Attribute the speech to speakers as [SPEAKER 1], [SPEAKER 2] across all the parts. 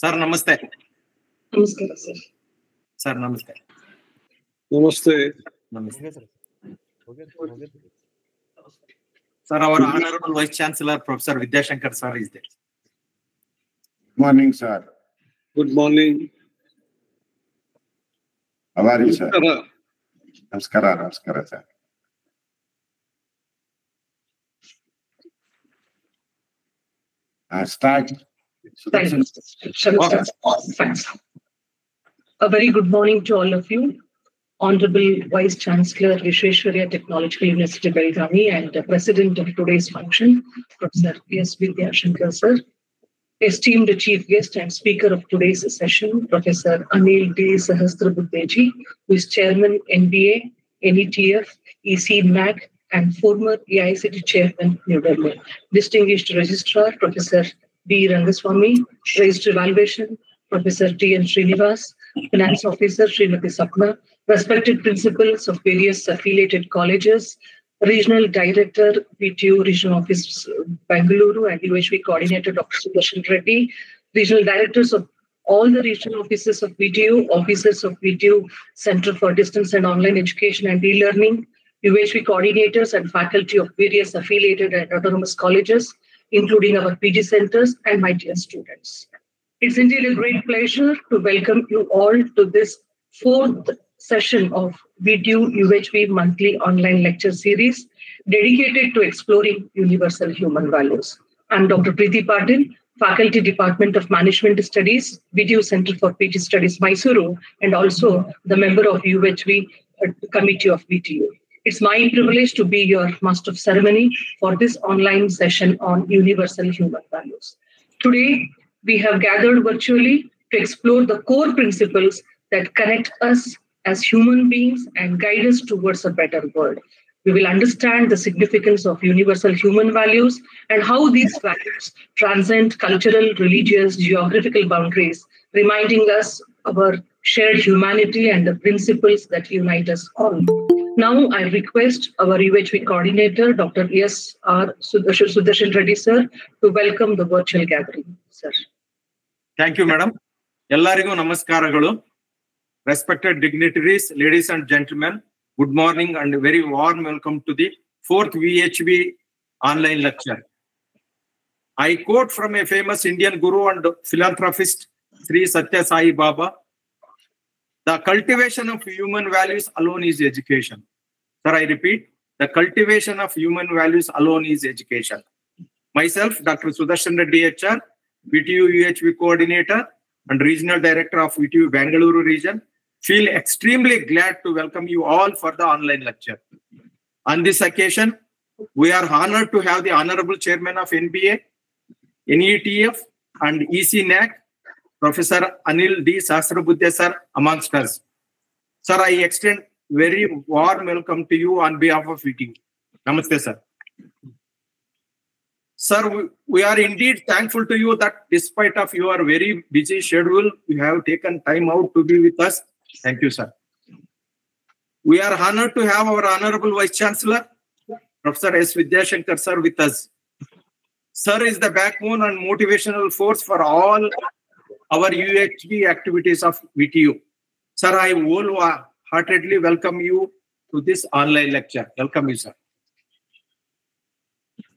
[SPEAKER 1] Sir ನಮಸ್ತೆ
[SPEAKER 2] ನಮಸ್ಕಾರ sir
[SPEAKER 1] sir ನಮಸ್ತೆ
[SPEAKER 3] ನಮಸ್ತೆ
[SPEAKER 1] ನಮಸ್ತೆ ಸರ್ ಅವರ honourable vice chancellor professor Vidyashankar sir is they
[SPEAKER 4] Morning, sir.
[SPEAKER 3] Good morning
[SPEAKER 4] How are you, sir?
[SPEAKER 3] ನಮಸ್ಕಾರ
[SPEAKER 4] Namaskara, Namaskara, sir. Start.
[SPEAKER 2] Thank you. Shall we start? Thanks. A very good morning to all of you. Honorable Vice Chancellor Visvesvaraya Technological University Belagavi and the President of today's function, Professor P.S. Vidyashankar sir. Esteemed Chief Guest and Speaker of today's session, Professor Anil D. Sahasrabudheji, who is Chairman NBA, NETF, EC NAAC, and former AICTE Chairman, New Delhi. Distinguished Registrar, Professor B. Rangaswamy, Registrar Evaluation, Professor T. N. Srinivas, Finance Officer, Srimati Sapna, respected principals of various affiliated colleges, Regional Director, VTU Regional Office, Bangalore, and UHV Coordinator, Dr. Sudarshan Reddy, Regional Directors of all the regional offices of VTU, officers of VTU Center for Distance and Online Education and E-Learning, UHV coordinators and faculty of various affiliated and autonomous colleges, including our PG centers and my dear students. It's indeed a great pleasure to welcome you all to this fourth session of VTU UHV monthly online lecture series dedicated to exploring universal human values. I'm Dr. Preeti Patil, Faculty Department of Management Studies, VTU Center for PG Studies, Mysuru, and also the member of UHV uh, Committee of VTU. It's my privilege to be your master of ceremony for this online session on universal human values. Today, we have gathered virtually to explore the core principles that connect us as human beings and guide us towards a better world. We will understand the significance of universal human values and how these values transcend cultural, religious, geographical boundaries, reminding us of our shared humanity and the principles that unite us all. Now I request our UHV coordinator, Dr. S. R. Sudarshan Reddy sir, to welcome the virtual gathering, sir.
[SPEAKER 1] Thank you, madam. Yallarigo namaskaragalu. Respected dignitaries, ladies and gentlemen, good morning and very warm welcome to the fourth UHV online lecture. I quote from a famous Indian guru and philanthropist, Sri Satya Sai Baba, the cultivation of human values alone is education. Sir, I repeat, the cultivation of human values alone is education. Myself, Dr. Sudarshan Reddy HR, VTU UHV coordinator and regional director of VTU Bangalore region, feel extremely glad to welcome you all for the online lecture. On this occasion, we are honored to have the Honorable Chairman of NBA, NETF, and EC NAAC Professor Anil D. Sahasrabudhe sir amongst us. Sir, I extend very warm welcome to you on behalf of VTU. Namaste, sir. Sir, we, we are indeed thankful to you that despite of your very busy schedule, you have taken time out to be with us. Thank you, sir. We are honored to have our Honorable Vice Chancellor, Professor S. Vidyashankar, sir, with us. Sir is the backbone and motivational force for all our UHV activities of VTU. Sir, I wholeheartedly welcome you to this online lecture. Welcome you, sir.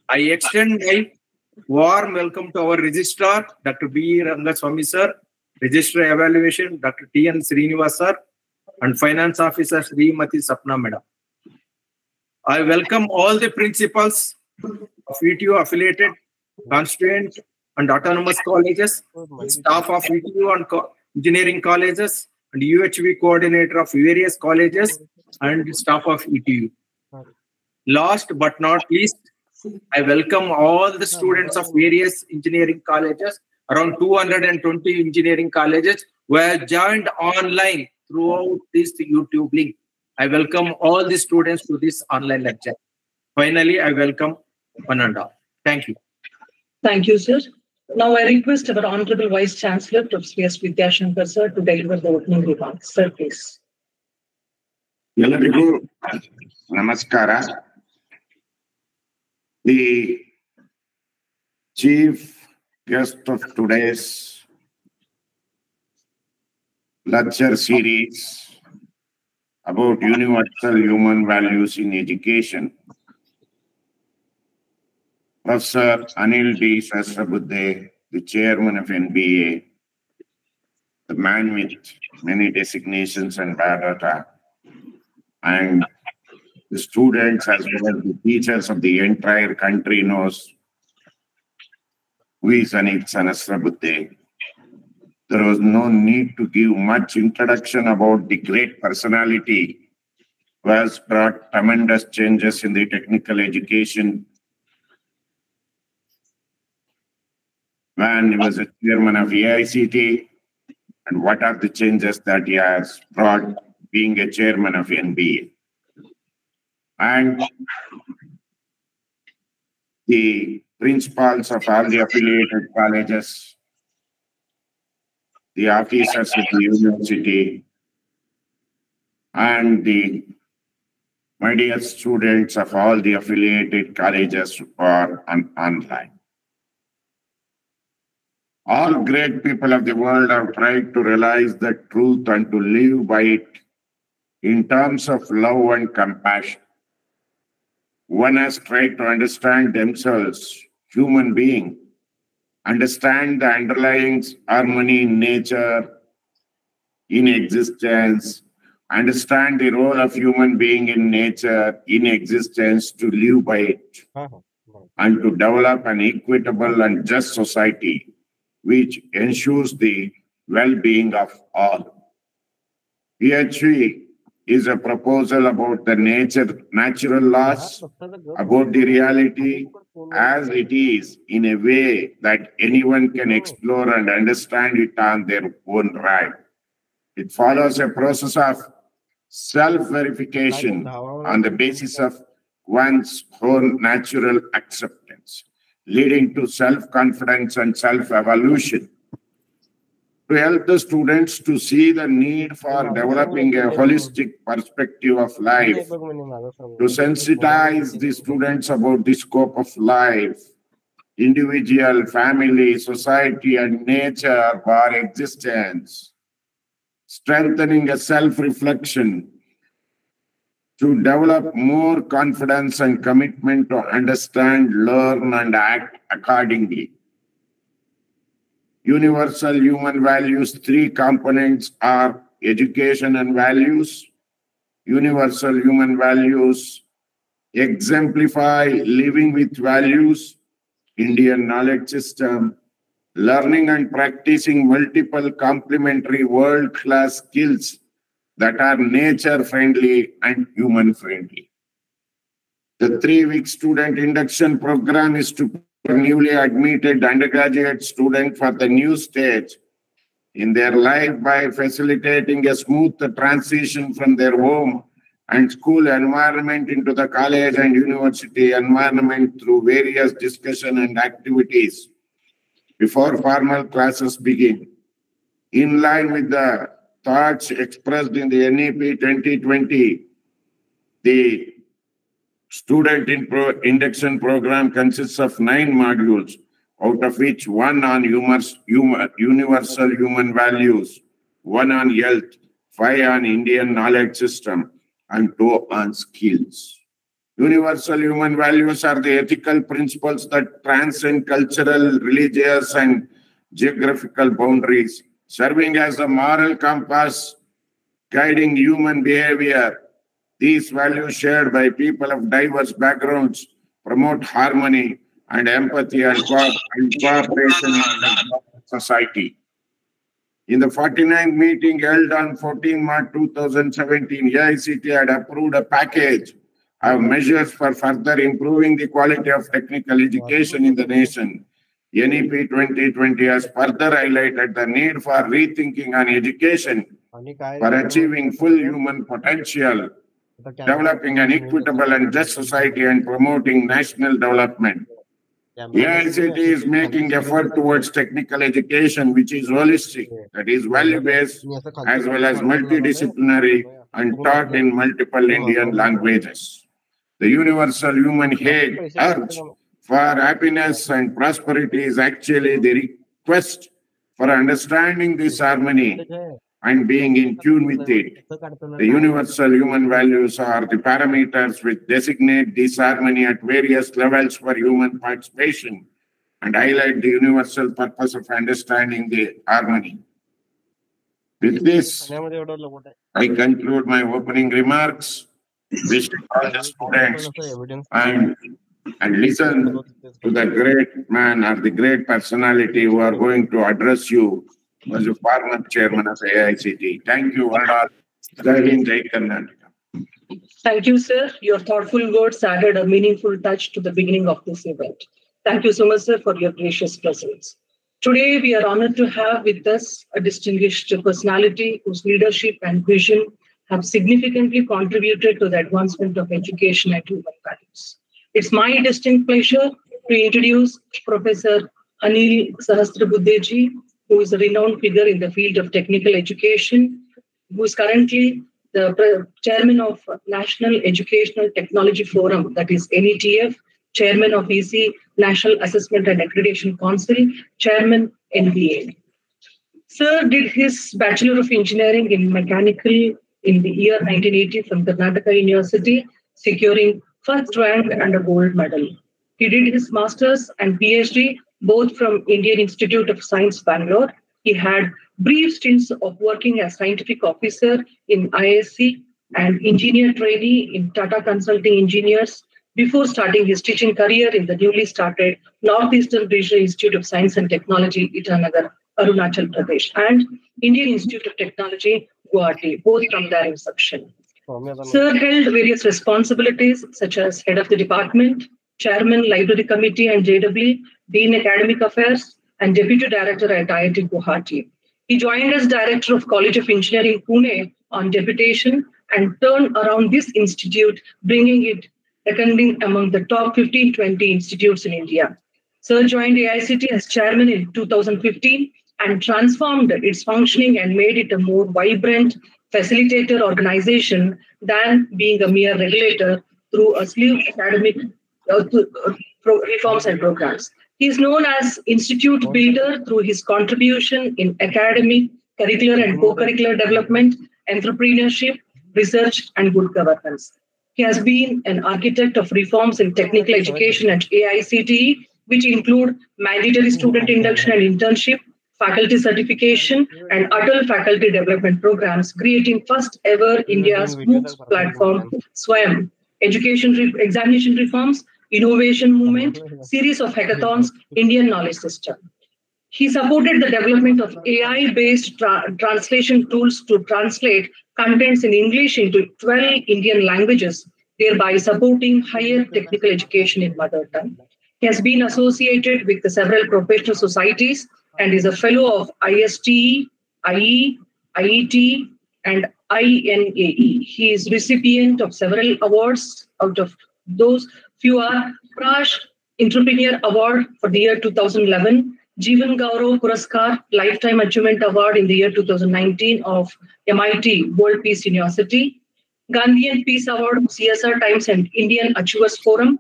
[SPEAKER 1] I extend my warm welcome to our registrar, Dr. B. Rangaswamy sir, registrar evaluation, Dr. T. N. Srinivas sir, and finance officer Srimati Sapna madam. I welcome all the principals of VTU affiliated, constituent, and autonomous colleges, staff of VTU and co- engineering colleges, and UHV coordinator of various colleges, and staff of VTU. Last but not least, I welcome all the students of various engineering colleges, around 220 engineering colleges who have joined online throughout this YouTube link. I welcome all the students to this online lecture. Finally, I welcome one and all. Thank you.
[SPEAKER 2] Thank you, sir. Now I request our Honorable Vice Chancellor, Professor S. Vidyashankar, sir, to deliver the opening remarks. Sir, please.
[SPEAKER 4] ಎಲ್ಲರಿಗೂ ನಮಸ್ಕಾರ the chief guest of today's lecture series about universal human values in education. Professor Anil D. Sahasrabudhe, the chairman of NBA, the man with many designations and biodata, and the students as well as the teachers of the entire country knows who is Anil Sahasrabudhe. There was no need to give much introduction about the great personality who has brought tremendous changes in the technical education when he was a chairman of AICTE and what are the changes that he has brought being a chairman of NBA. And the principals of all the affiliated colleges, the officers of the university, and the my dear students of all the affiliated colleges are on, online. All great people of the world have tried to realize the truth and to live by it in terms of love and compassion. One has tried to understand themselves, human being, understand the underlying harmony in nature, in existence, understand the role of human being in nature, in existence, to live by it, uh-huh. and to develop an equitable and just society which ensures the well-being of all. UHV is a proposal about the nature, natural laws, about the reality as it is in a way that anyone can explore and understand it on their own right. It follows a process of self-verification on the basis of one's own natural acceptance, leading to self-confidence and self-evolution. To help the students to see the need for developing a holistic perspective of life, to sensitize the students about the scope of life, individual, family, society, and nature for existence, strengthening a self reflection, to develop more confidence and commitment to understand, learn, and act accordingly universal human values, three components are education and values. Universal human values exemplify living with values, Indian knowledge system, learning and practicing multiple complementary world class skills that are nature friendly and human friendly. The three week student induction program is to newly admitted undergraduate student for the new stage in their life by facilitating a smooth transition from their home and school environment into the college and university environment through various discussion and activities before formal classes begin. In line with the thoughts expressed in the NEP 2020, the Student induction program consists of nine modules, out of which one on universal human values, one on health, five on Indian knowledge system, and two on skills. Universal human values are the ethical principles that transcend cultural, religious, and geographical boundaries, serving as a moral compass guiding human behavior these values shared by people of diverse backgrounds promote harmony and empathy and, co- and cooperation in society. In the 49th meeting held on 14 March 2017, AICTE had approved a package of measures for further improving the quality of technical education in the nation. NEP 2020 has further highlighted the need for rethinking on education for achieving full human potential developing an equitable and just society and promoting national development. AICTE is making effort towards technical education, which is holistic, that is value-based, as well as multidisciplinary and taught in multiple Indian languages. The universal human hate urge for happiness and prosperity is actually the request for understanding this harmony and being in tune with it. The universal human values are the parameters which designate this harmony at various levels for human participation and highlight the universal purpose of understanding the harmony. With this, I conclude my opening remarks. Wish all the students and, and listen to the great man or the great personality who are going to address you as a former chairman of AICTE. Thank you, Vardar. Jai Hind, Jai Karnataka.
[SPEAKER 2] Thank you, sir. Your thoughtful words added a meaningful touch to the beginning of this event. Thank you so much, sir, for your gracious presence. Today, we are honored to have with us a distinguished personality whose leadership and vision have significantly contributed to the advancement of education and human values. It's my distinct pleasure to introduce Professor Anil Sahasrabudheji, who is a renowned figure in the field of technical education, who is currently the chairman of National Educational Technology Forum, that is NETF, chairman of EC National Assessment and Accreditation Council, chairman NBA. Sir did his Bachelor of Engineering in Mechanical in the year 1980 from Karnataka University, securing first rank and a gold medal. He did his master's and PhD both from Indian Institute of Science, Bangalore. He had brief stints of working as scientific officer in IISc and engineer trainee in Tata Consulting Engineers before starting his teaching career in the newly started Northeastern Regional Institute of Science and Technology, Itanagar, Arunachal Pradesh, and Indian Institute of Technology, Guwahati, both from their inception. Sir held various responsibilities such as head of the department, chairman, library committee and JW, dean academic affairs, and deputy director at IIT Guwahati. He joined as director of College of Engineering, Pune, on deputation and turned around this institute, bringing it reckoning among the top 15 20 institutes in India. Sir joined AICTE as chairman in 2015 and transformed its functioning and made it a more vibrant facilitator organization than being a mere regulator through a slew of academic uh, uh, reforms and programs. He is known as institute builder through his contribution in academic, curricular and co-curricular development, entrepreneurship, research, and good governance. He has been an architect of reforms in technical education at AICTE, which include mandatory student induction and internship, faculty certification, and adult faculty development programs, creating first ever India's MOOCs platform, SWAYAM, education re- examination reforms, innovation movement, series of hackathons, Indian knowledge system. He supported the development of AI-based tra- translation tools to translate contents in English into 12 Indian languages, thereby supporting higher technical education in mother tongue. He has been associated with several professional societies and is a fellow of ISTE, IE, IET, and INAE. He is recipient of several awards. Out of those, few are Prash Entrepreneur Award for the year 2011, Jivan Gaurav Puraskar Lifetime Achievement Award in the year 2019 of MIT World Peace University, Gandhian Peace Award of CSR Times and Indian Achievers Forum,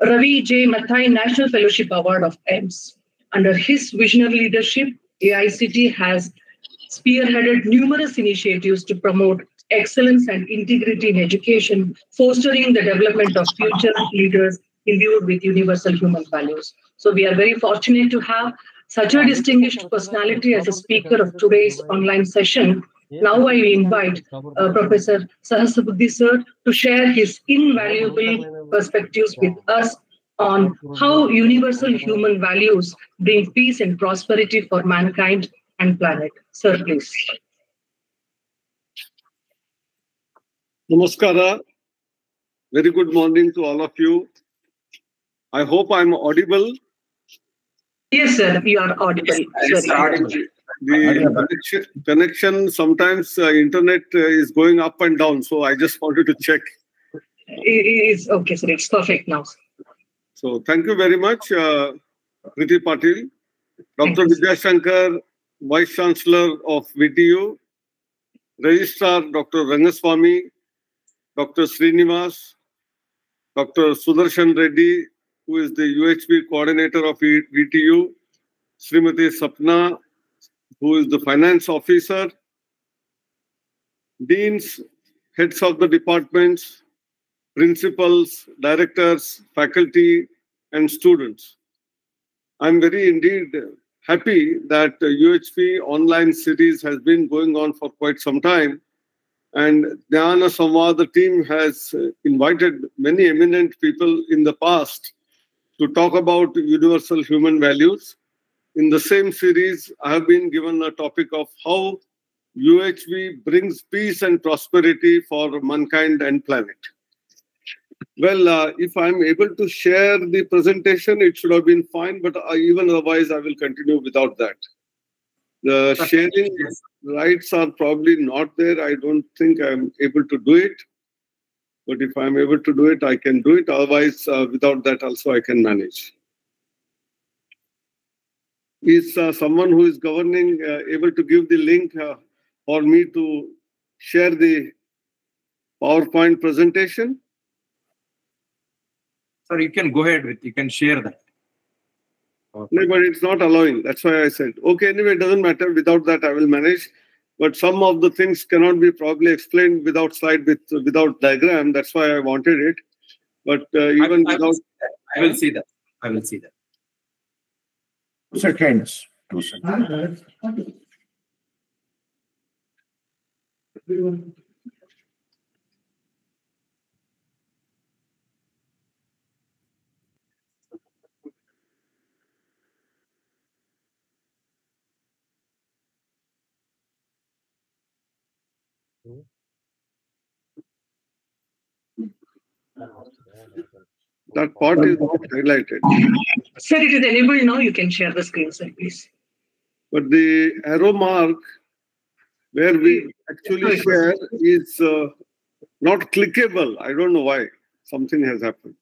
[SPEAKER 2] Ravi J. Matthai National Fellowship Award of EMS. Under his visionary leadership, AICTE has spearheaded numerous initiatives to promote excellence and integrity in education, fostering the development of future leaders imbued with universal human values. So we are very fortunate to have such a distinguished personality as a speaker of today's online session. Now I invite uh, Professor Sahasrabudhe sir to share his invaluable perspectives with us on how universal human values bring peace and prosperity for mankind and planet. Sir, please.
[SPEAKER 3] Namaskara. Very good morning to all of you. I hope I'm audible.
[SPEAKER 2] Yes, sir, you are audible. Sorry.
[SPEAKER 3] The connection, connection sometimes uh, internet uh, is going up and down, so I just wanted to check.
[SPEAKER 2] It is okay, sir. It's perfect now.
[SPEAKER 3] So thank you very much, uh, Priti Patil, Dr. Vidya Shankar, Vice Chancellor of VTU, Registrar Dr. Rangaswamy, Dr. Srinivas, Dr. Sudarshan Reddy, who is the UHV coordinator of VTU, Srimati Sapna, who is the finance officer, deans, heads of the departments, principals, directors, faculty, and students. I'm very indeed happy that UHV online series has been going on for quite some time. And Dhyana Samvad the team has invited many eminent people in the past to talk about universal human values. In the same series, I have been given a topic of how UHV brings peace and prosperity for mankind and planet. Well, uh, if I'm able to share the presentation, it should have been fine, but I, even otherwise, I will continue without that. The sharing rights are probably not there. I don't think I'm able to do it. But if I'm able to do it, I can do it. Otherwise, uh, without that, also I can manage. Is uh, someone who is governing uh, able to give the link uh, for me to share the PowerPoint presentation?
[SPEAKER 1] Sir, you can go ahead with, you can share that.
[SPEAKER 3] No, but it's not allowing. That's why I said, okay, anyway, it doesn't matter. Without that, I will manage. But some of the things cannot be probably explained without slide, with without diagram. That's why I wanted it. But uh, even
[SPEAKER 1] I, I
[SPEAKER 3] without,
[SPEAKER 1] will. I will see that. I will see that.
[SPEAKER 4] Two seconds. Two seconds.
[SPEAKER 3] That part is not highlighted.
[SPEAKER 2] Sir, it is enabled now. You can share the screen, sir, please.
[SPEAKER 3] But the arrow mark where we actually share is uh, not clickable. I don't know why. Something has happened.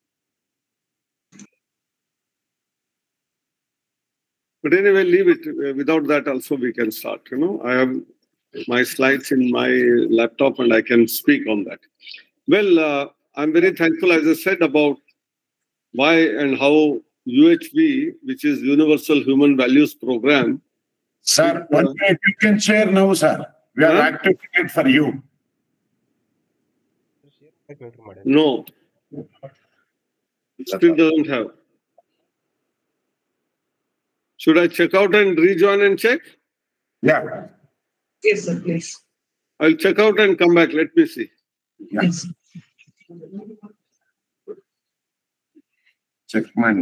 [SPEAKER 3] But anyway, leave it. Uh, Without that, also we can start. You know, I have my slides in my laptop and I can speak on that. Well, uh, I'm very thankful, as I said, about why and how UHV, which is Universal Human Values Program,
[SPEAKER 4] Sir, one minute, you can share now, sir. We are
[SPEAKER 3] Huh?
[SPEAKER 4] activated for you.
[SPEAKER 3] no, It still doesn't have. Should I check out and rejoin and check?
[SPEAKER 4] Yeah.
[SPEAKER 2] Yes, sir, please.
[SPEAKER 3] I'll check out and come back. Let me see.
[SPEAKER 4] Yeah.
[SPEAKER 2] Yes.
[SPEAKER 4] Check my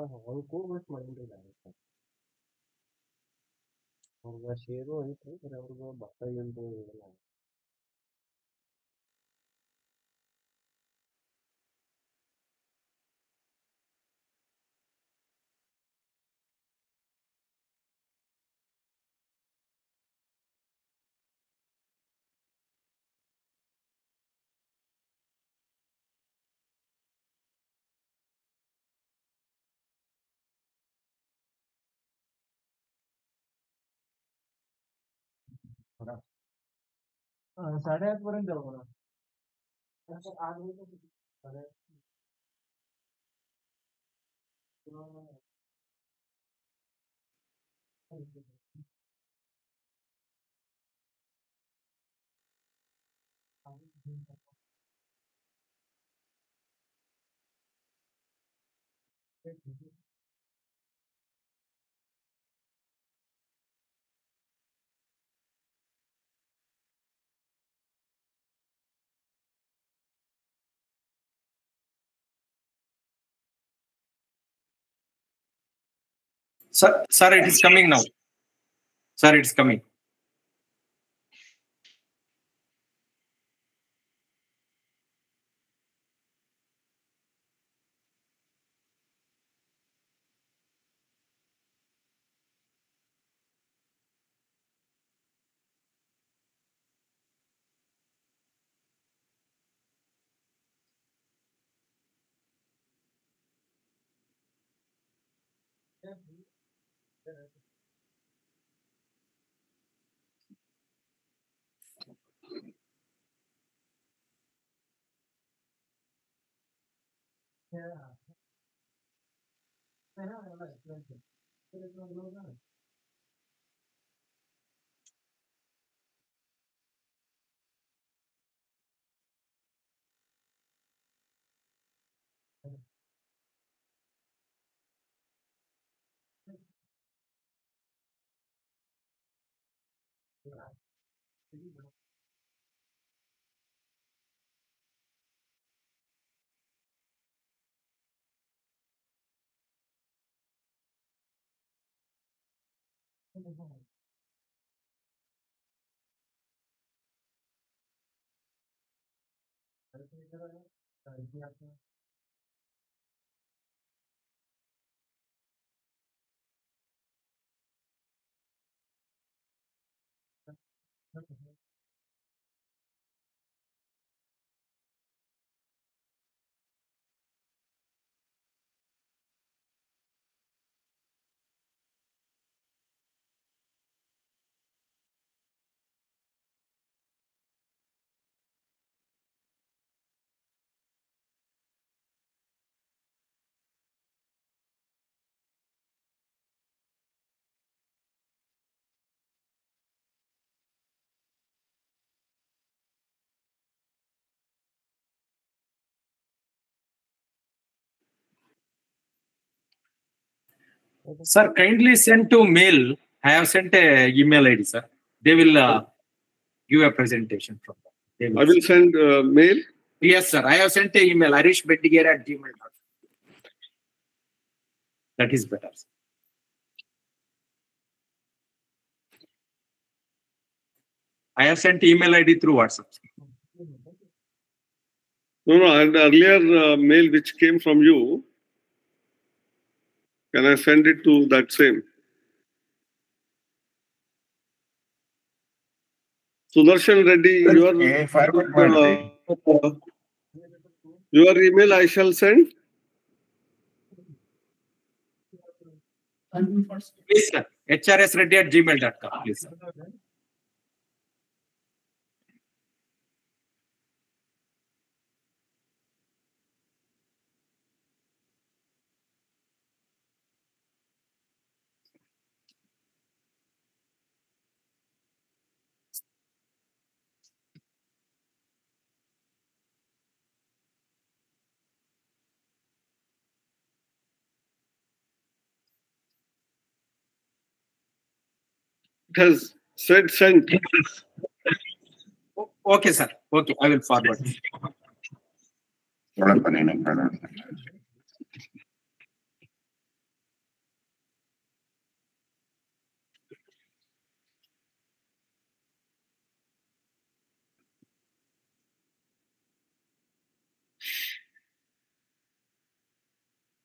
[SPEAKER 5] ಹಾಂ ಹಾಂ ಒಂದು ಮಾಡಿಲ್ಲ waste ಅವ್ರಿಗೆ share ಐತ್ರಿ ಬರೀ ಅವ್ರಿಗೆ ಬರ್ತಾ ಇಲ್ಲ आठ पर्यंत जाऊ मला आठ वाजता साडे
[SPEAKER 1] Sir, sir, it is coming now. Sir, it's coming. Yeah.
[SPEAKER 6] I know I like drinking. but it's not going on. Lord. Al principio,
[SPEAKER 1] Sir, kindly send to mail. I have sent a email ID, sir. They will uh, give a presentation from that. Will-
[SPEAKER 3] I will send uh, mail.
[SPEAKER 1] Yes, sir. I have sent a email, Arish Bettigere at gmail.com. That is better. sir. I have sent email ID through WhatsApp.
[SPEAKER 3] No, no, and earlier uh, mail which came from you, can I send it to that same? Sudarshan Reddy, your, uh, your email I shall send.
[SPEAKER 1] Please, sir. hrsreddy at gmail.com, please. Sir.
[SPEAKER 3] has said sent.
[SPEAKER 1] Okay, sir. Okay, I will forward.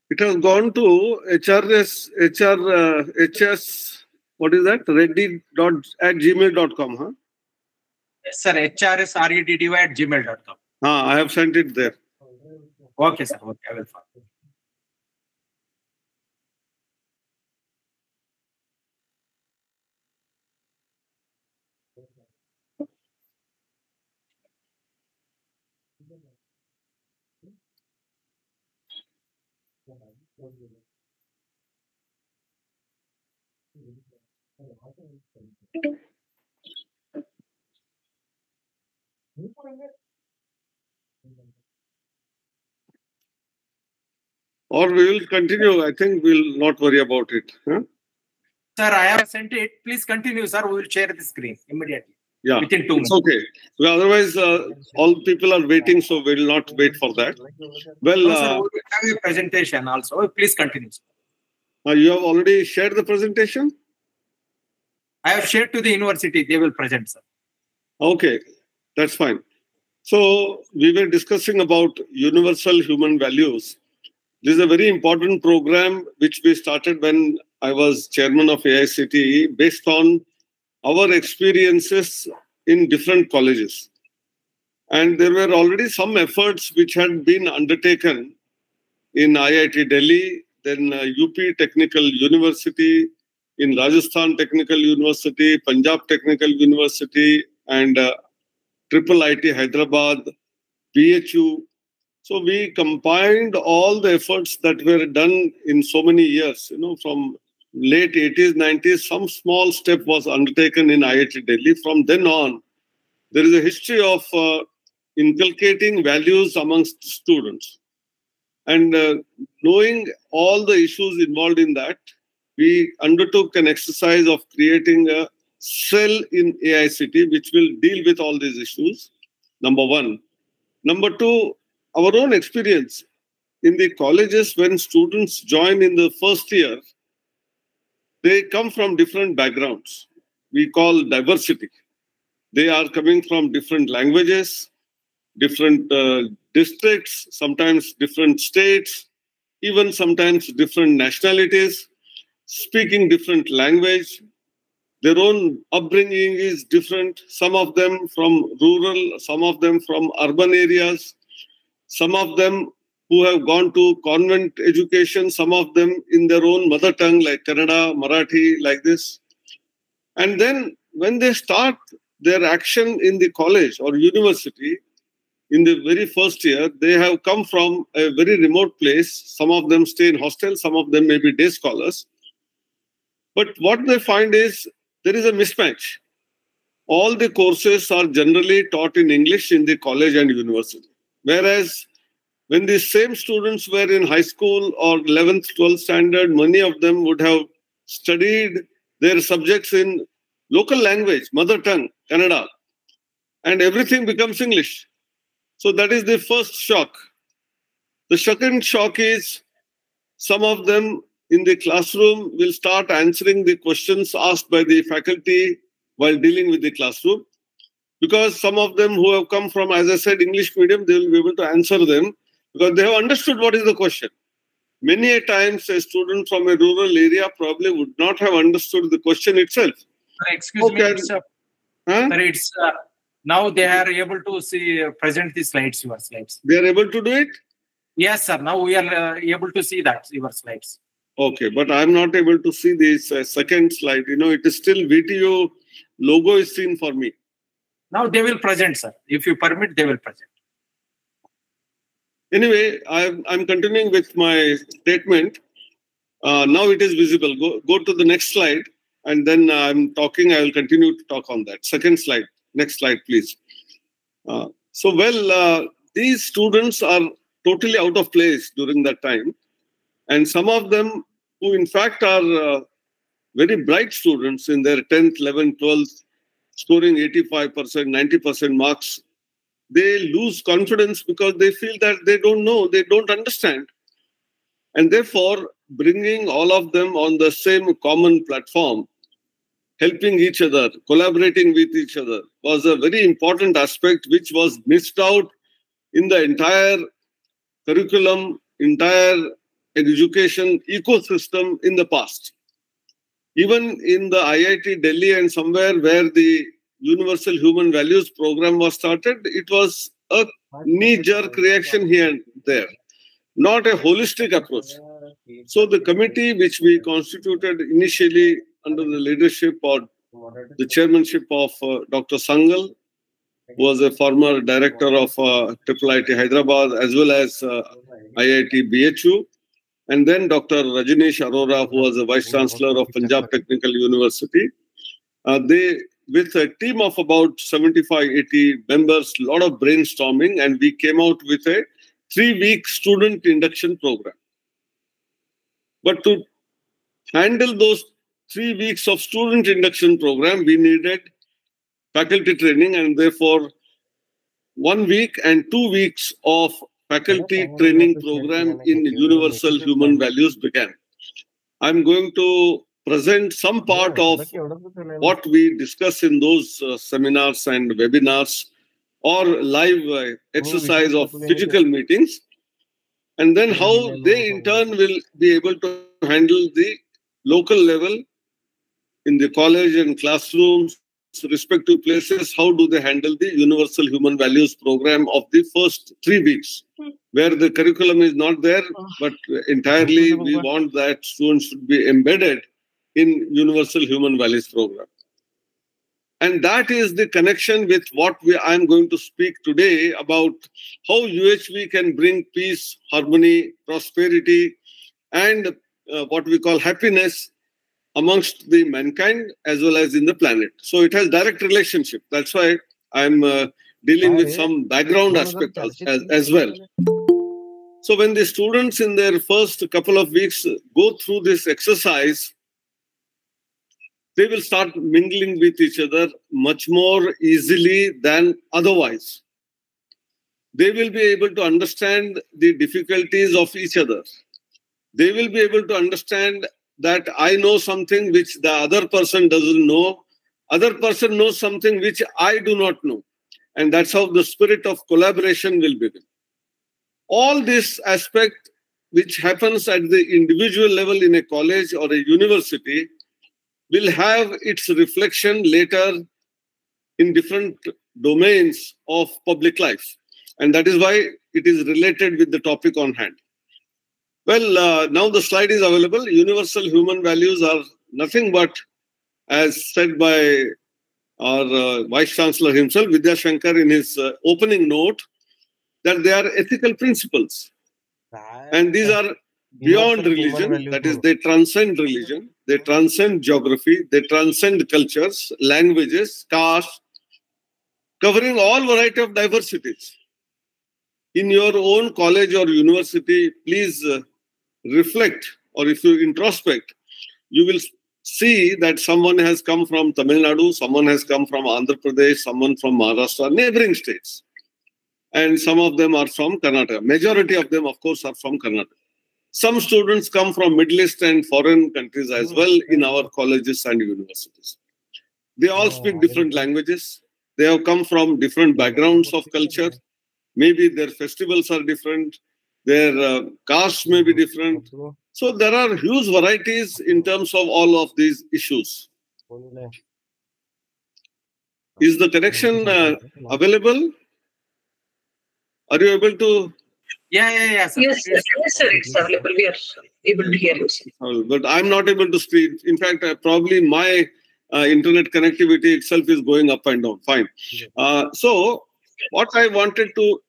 [SPEAKER 3] It has gone to HRS, HR, uh, HS what is that? Reddy dot at gmail.com, huh?
[SPEAKER 1] Yes, sir. hrsreddy at gmail.com.
[SPEAKER 3] Ah, I have sent it there.
[SPEAKER 1] Okay, sir. Okay, I will forward.
[SPEAKER 3] Or we will continue. I think we'll not worry about it. Huh?
[SPEAKER 1] Sir, I have sent it. Please continue, sir. We will share the screen immediately
[SPEAKER 3] Yeah,
[SPEAKER 1] within two minutes.
[SPEAKER 3] okay. Well, otherwise, uh, all people are waiting, so we'll not wait for that. Well,
[SPEAKER 1] No, sir,
[SPEAKER 3] uh,
[SPEAKER 1] we have a presentation also. Please continue.
[SPEAKER 3] uh, you have already shared the presentation?
[SPEAKER 1] I have shared to the university. They will present, sir.
[SPEAKER 3] Okay, that's fine. So we were discussing about universal human values. This is a very important program which we started when I was chairman of AICTE based on our experiences in different colleges. And there were already some efforts which had been undertaken in IIT Delhi, then uh, UP Technical University, in Rajasthan Technical University, Punjab Technical University, and uh, Triple IT Hyderabad, BHU. So we combined all the efforts that were done in so many years, you know, from late 80s, 90s, some small step was undertaken in IIT Delhi. From then on, there is a history of uh, inculcating values amongst students. And uh, knowing all the issues involved in that, we undertook an exercise of creating a cell in AICTE which will deal with all these issues. Number one. Number two, our own experience in the colleges when students join in the first year, they come from different backgrounds. We call diversity. They are coming from different languages, different uh, districts, sometimes different states, even sometimes different nationalities, speaking different language. Their own upbringing is different. Some of them from rural, some of them from urban areas, some of them who have gone to convent education, some of them in their own mother tongue, like Kannada, Marathi, like this. And then when they start their action in the college or university, in the very first year, they have come from a very remote place. Some of them stay in hostels, some of them may be day scholars. But what they find is there is a mismatch. All the courses are generally taught in English in the college and university. Whereas when these same students were in high school or 11th, 12th standard, many of them would have studied their subjects in local language, mother tongue, Kannada, and everything becomes English. So that is the first shock. The second shock is some of them in the classroom will start answering the questions asked by the faculty while dealing with the classroom. Because some of them who have come from, as I said, English medium, they will be able to answer them because they have understood what is the question. Many a times, a student from a rural area probably would not have understood the question itself.
[SPEAKER 1] Excuse me,
[SPEAKER 3] Okay.
[SPEAKER 1] it's, uh,
[SPEAKER 3] Huh?
[SPEAKER 1] sir, it's uh, now they are able to see uh, present the slides, your slides.
[SPEAKER 3] They are able to do it?
[SPEAKER 1] Yes, sir. Now we are uh, able to see that your slides.
[SPEAKER 3] Okay, but I'm not able to see this uh, second slide. You know, it is still VTU logo is seen for me.
[SPEAKER 1] Now they will present, sir. If you permit, they will present.
[SPEAKER 3] Anyway, I'm, I'm continuing with my statement. Uh, now it is visible. Go, go to the next slide. And then I'm talking. I will continue to talk on that. Second slide. Next slide, please. Uh, so, well, uh, these students are totally out of place during that time. And some of them, who in fact are uh, very bright students in their 10th, 11th, 12th, scoring 85%, 90% marks they lose confidence because they feel that they don't know, they don't understand. And therefore, bringing all of them on the same common platform, helping each other, collaborating with each other, was a very important aspect which was missed out in the entire curriculum, entire education ecosystem in the past. Even in the IIT Delhi and somewhere where the Universal Human Values program was started, it was a knee jerk reaction here and there, not a holistic approach. So, the committee which we constituted initially under the leadership or the chairmanship of uh, Dr. Sangal, who was a former director of uh, Triple IT Hyderabad as well as uh, IIT BHU, and then Dr. Rajneesh Arora, who was the vice chancellor of Punjab Technical University. Uh, they with a team of about 75 80 members a lot of brainstorming and we came out with a three week student induction program but to handle those three weeks of student induction program we needed faculty training and therefore one week and two weeks of faculty training program in universal human values began. I'm going to present some part of what we discuss in those uh, seminars and webinars or live uh, exercise of physical meetings. And then how they in turn will be able to handle the local level in the college and classrooms respective places how do they handle the universal human values program of the first 3 weeks? Where the curriculum is not there but entirely we want that students should be embedded in universal human values program. And that is the connection with what we, I'm going to speak today about how UHV can bring peace, harmony, prosperity, and uh, what we call happiness amongst the mankind as well as in the planet. So it has direct relationship. That's why I'm uh, dealing with some background aspect as, as, as well. So when the students in their first couple of weeks go through this exercise, they will start mingling with each other much more easily than otherwise. They will be able to understand the difficulties of each other. They will be able to understand that I know something which the other person doesn't know. Other person knows something which I do not know. And that's how the spirit of collaboration will begin. All this aspect which happens at the individual level in a college or a university will have its reflection later in different domains of public life. And that is why it is related with the topic on hand. Well, uh, now the slide is available. Universal human values are nothing but, as said by our uh, Vice Chancellor himself, Vidya Shankar, in his uh, opening note, that they are ethical principles. And these are beyond religion, that is, they transcend religion, they transcend geography, they transcend cultures, languages, caste, covering all variety of diversities. In your own college or university, please uh, reflect, or if you introspect, you will see that someone has come from Tamil Nadu, someone has come from Andhra Pradesh, someone from Maharashtra, neighboring states. And some of them are from Karnataka. Majority of them, of course, are from Karnataka. Some students come from Middle East and foreign countries as well in our colleges and universities. They all speak different languages. They have come from different backgrounds of culture. Maybe their festivals are different. Their uh, castes may be different. So there are huge varieties in terms of all of these issues. Is the connection uh, available? Are you able to?
[SPEAKER 1] Yeah, yeah, yeah. Sir.
[SPEAKER 2] Yes, sir. yes, sir. It's available. We are able to hear you. Sir.
[SPEAKER 3] But I'm not able to speak. In fact, uh, probably my uh, internet connectivity itself is going up and down. Fine. Uh, so, what I wanted to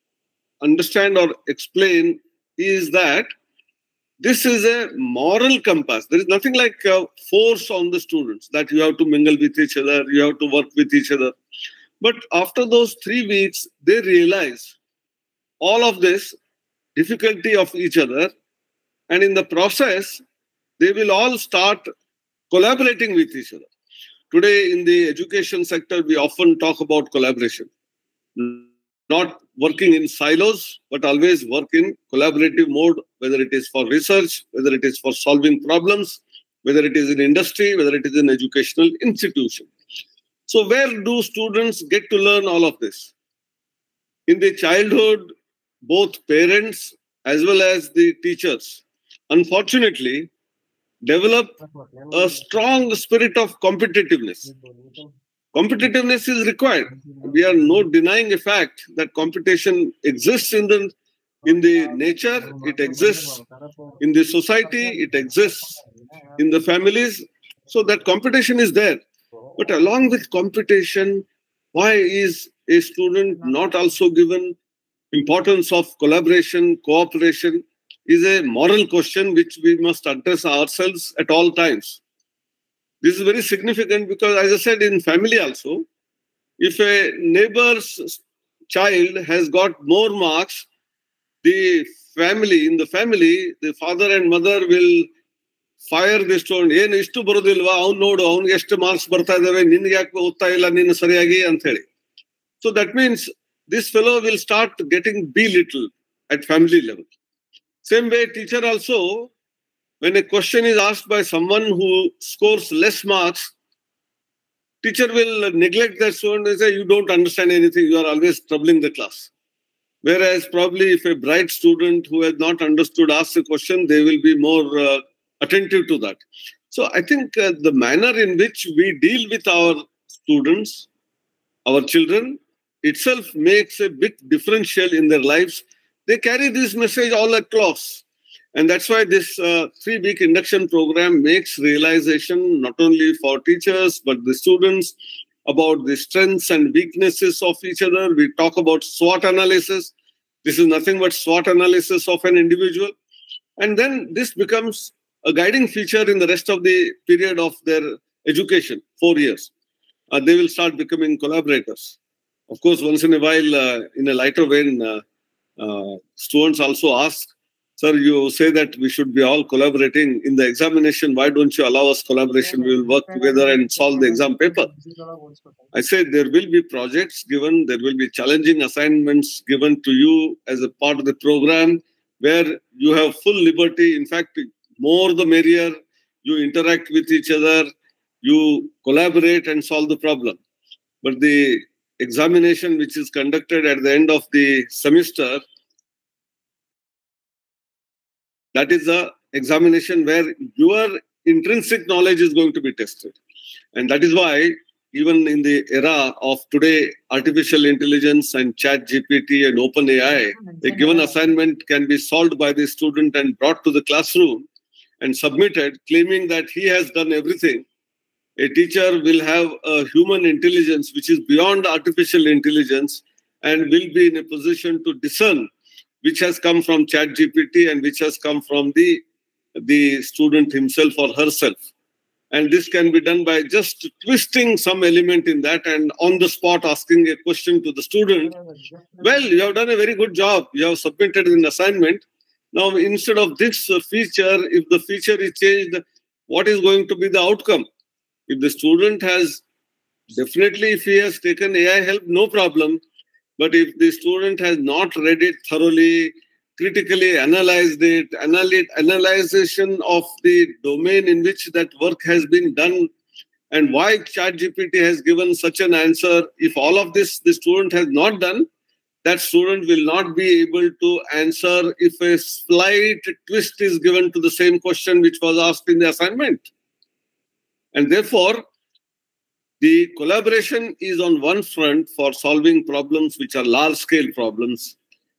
[SPEAKER 3] understand or explain is that this is a moral compass. There is nothing like force on the students that you have to mingle with each other, you have to work with each other. But after those three weeks, they realize all of this difficulty of each other. And in the process, they will all start collaborating with each other. Today, in the education sector, we often talk about collaboration. Not working in silos, but always work in collaborative mode, whether it is for research, whether it is for solving problems, whether it is in industry, whether it is in educational institution. So where do students get to learn all of this? In the childhood, both parents as well as the teachers, unfortunately, develop a strong spirit of competitiveness. Competitiveness is required. We are not denying a fact that competition exists in the in the nature, it exists in the society, it exists in the families. So that competition is there. But along with competition, why is a student not also given importance of collaboration, cooperation is a moral question which we must address ourselves at all times. This is very significant because, as I said, in family also, if a neighbor's child has got more marks, the family, in the family, the father and mother will fire the student ಏನು ಇಷ್ಟು ಬರೋದಿಲ್ವಾ ಅವ್ನು ನೋಡು ಅವ್ನಿಗೆ ಎಷ್ಟು marks ಬರ್ತಾ ಇದಾವೆ ನಿನ್ಗೆ ಯಾಕೆ ಓದ್ತಾ ಇಲ್ಲ ನೀನು ಸರಿಯಾಗಿ ಅಂತ ಹೇಳಿ so that means this fellow will start getting belittled at family level. Same way, teacher also, when a question is asked by someone who scores less marks, teacher will neglect that student and say, you don't understand anything, you are always troubling the class. Whereas probably if a bright student who has not understood asks a question, they will be more uh, attentive to that. So I think uh, the manner in which we deal with our students, our children, itself makes a big differential in their lives. They carry this message all across. And that's why this uh, three week induction program makes realization not only for teachers, but the students about the strengths and weaknesses of each other. We talk about SWOT analysis. This is nothing but SWOT analysis of an individual. And then this becomes a guiding feature in the rest of the period of their education, four years. Uh, they will start becoming collaborators. Of course, once in a while, uh, in a lighter vein, uh, uh, students also ask, Sir, you say that we should be all collaborating in the examination. Why don't you allow us collaboration? We will work together and solve the exam paper. I said there will be projects given, there will be challenging assignments given to you as a part of the program where you have full liberty. In fact, more the merrier. You interact with each other, you collaborate and solve the problem. But the examination, which is conducted at the end of the semester, that is a examination where your intrinsic knowledge is going to be tested. And that is why even in the era of today, artificial intelligence and chat GPT and OpenAI, a given assignment can be solved by the student and brought to the classroom and submitted, claiming that he has done everything. A teacher will have a human intelligence which is beyond artificial intelligence and will be in a position to discern which has come from chat gpt and which has come from the the student himself or herself. And this can be done by just twisting some element in that and on the spot asking a question to the student. Well you have done a very good job. You have submitted an assignment. Now instead of this feature if the feature is changed what is going to be the outcome? If the student has definitely if he has taken ai help no problem but if the student has not read it thoroughly, critically analyzed it, analy- analyzation of the domain in which that work has been done, and why ChatGPT has given such an answer, if all of this the student has not done, that student will not be able to answer if a slight twist is given to the same question which was asked in the assignment. And therefore, the collaboration is on one front for solving problems which are large scale problems,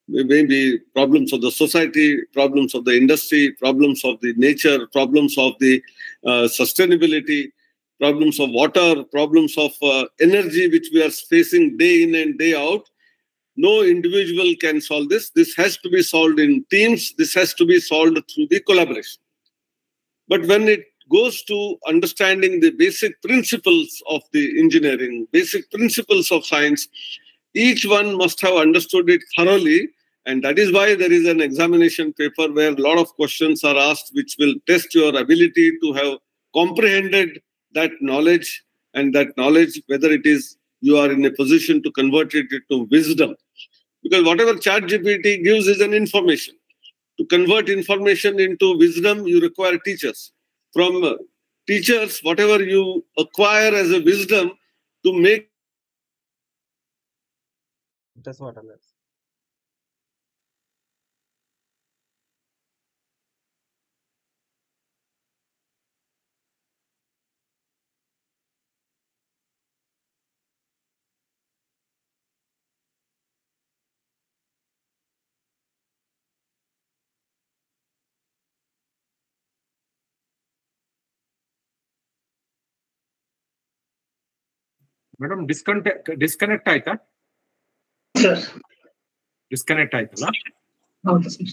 [SPEAKER 3] maybe problems of the society, problems of the industry, problems of the nature, problems of the uh, sustainability, problems of water, problems of uh, energy, which we are facing day in and day out. No individual can solve this. This has to be solved in teams. This has to be solved through the collaboration. But when it goes to understanding the basic principles of the engineering, basic principles of science, each one must have understood it thoroughly. And that is why there is an examination paper where a lot of questions are asked, which will test your ability to have comprehended that knowledge and that knowledge, whether it is you are in a position to convert it into wisdom. Because whatever ChatGPT gives is an information. To convert information into wisdom, you require teachers from uh, teachers, whatever you acquire as a wisdom to make.
[SPEAKER 5] That's what I'm
[SPEAKER 1] madam disconnect disconnect ಆಯ್ತಾ
[SPEAKER 2] sir
[SPEAKER 1] disconnect ಆಯ್ತಲ್ಲ
[SPEAKER 2] ಹೌದು sir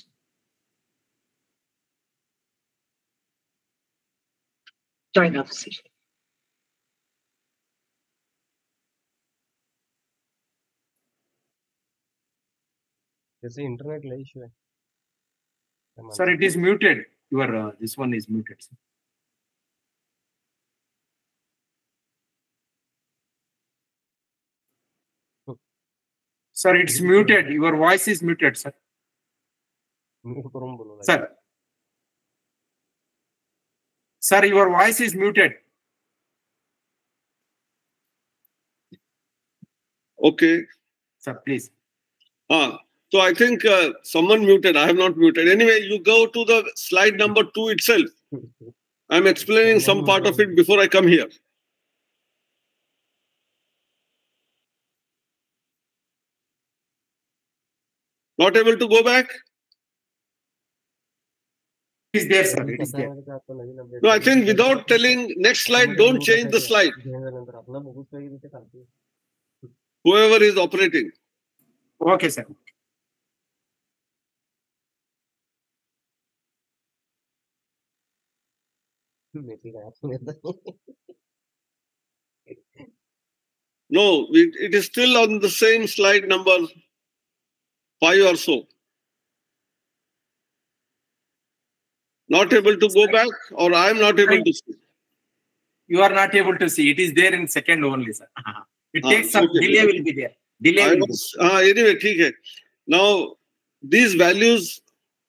[SPEAKER 2] join of sir
[SPEAKER 5] There's an internet issue. I'm
[SPEAKER 1] sir it is muted your this one is muted sir Sir, it's muted. Your voice
[SPEAKER 5] is muted, sir.
[SPEAKER 1] Sir. Sir, your voice is muted.
[SPEAKER 3] Okay.
[SPEAKER 1] Sir, please.
[SPEAKER 3] Ah, so I think uh, someone muted. I have not muted. Anyway, you go to the slide number two itself. I'm explaining some part of it before I come here. Not able to go back?
[SPEAKER 1] is there, sir. It is there.
[SPEAKER 3] No, I think without telling next slide, don't change the slide. Whoever is operating.
[SPEAKER 1] Okay, sir.
[SPEAKER 3] No, it, it is still on the same slide number five or so. Not able to go back, or I am not able to see.
[SPEAKER 1] You are not able to see. It is there in second only, sir. It
[SPEAKER 3] ah,
[SPEAKER 1] takes some
[SPEAKER 3] okay.
[SPEAKER 1] delay will be there. Delay.
[SPEAKER 3] Was, uh, anyway, okay. Now these values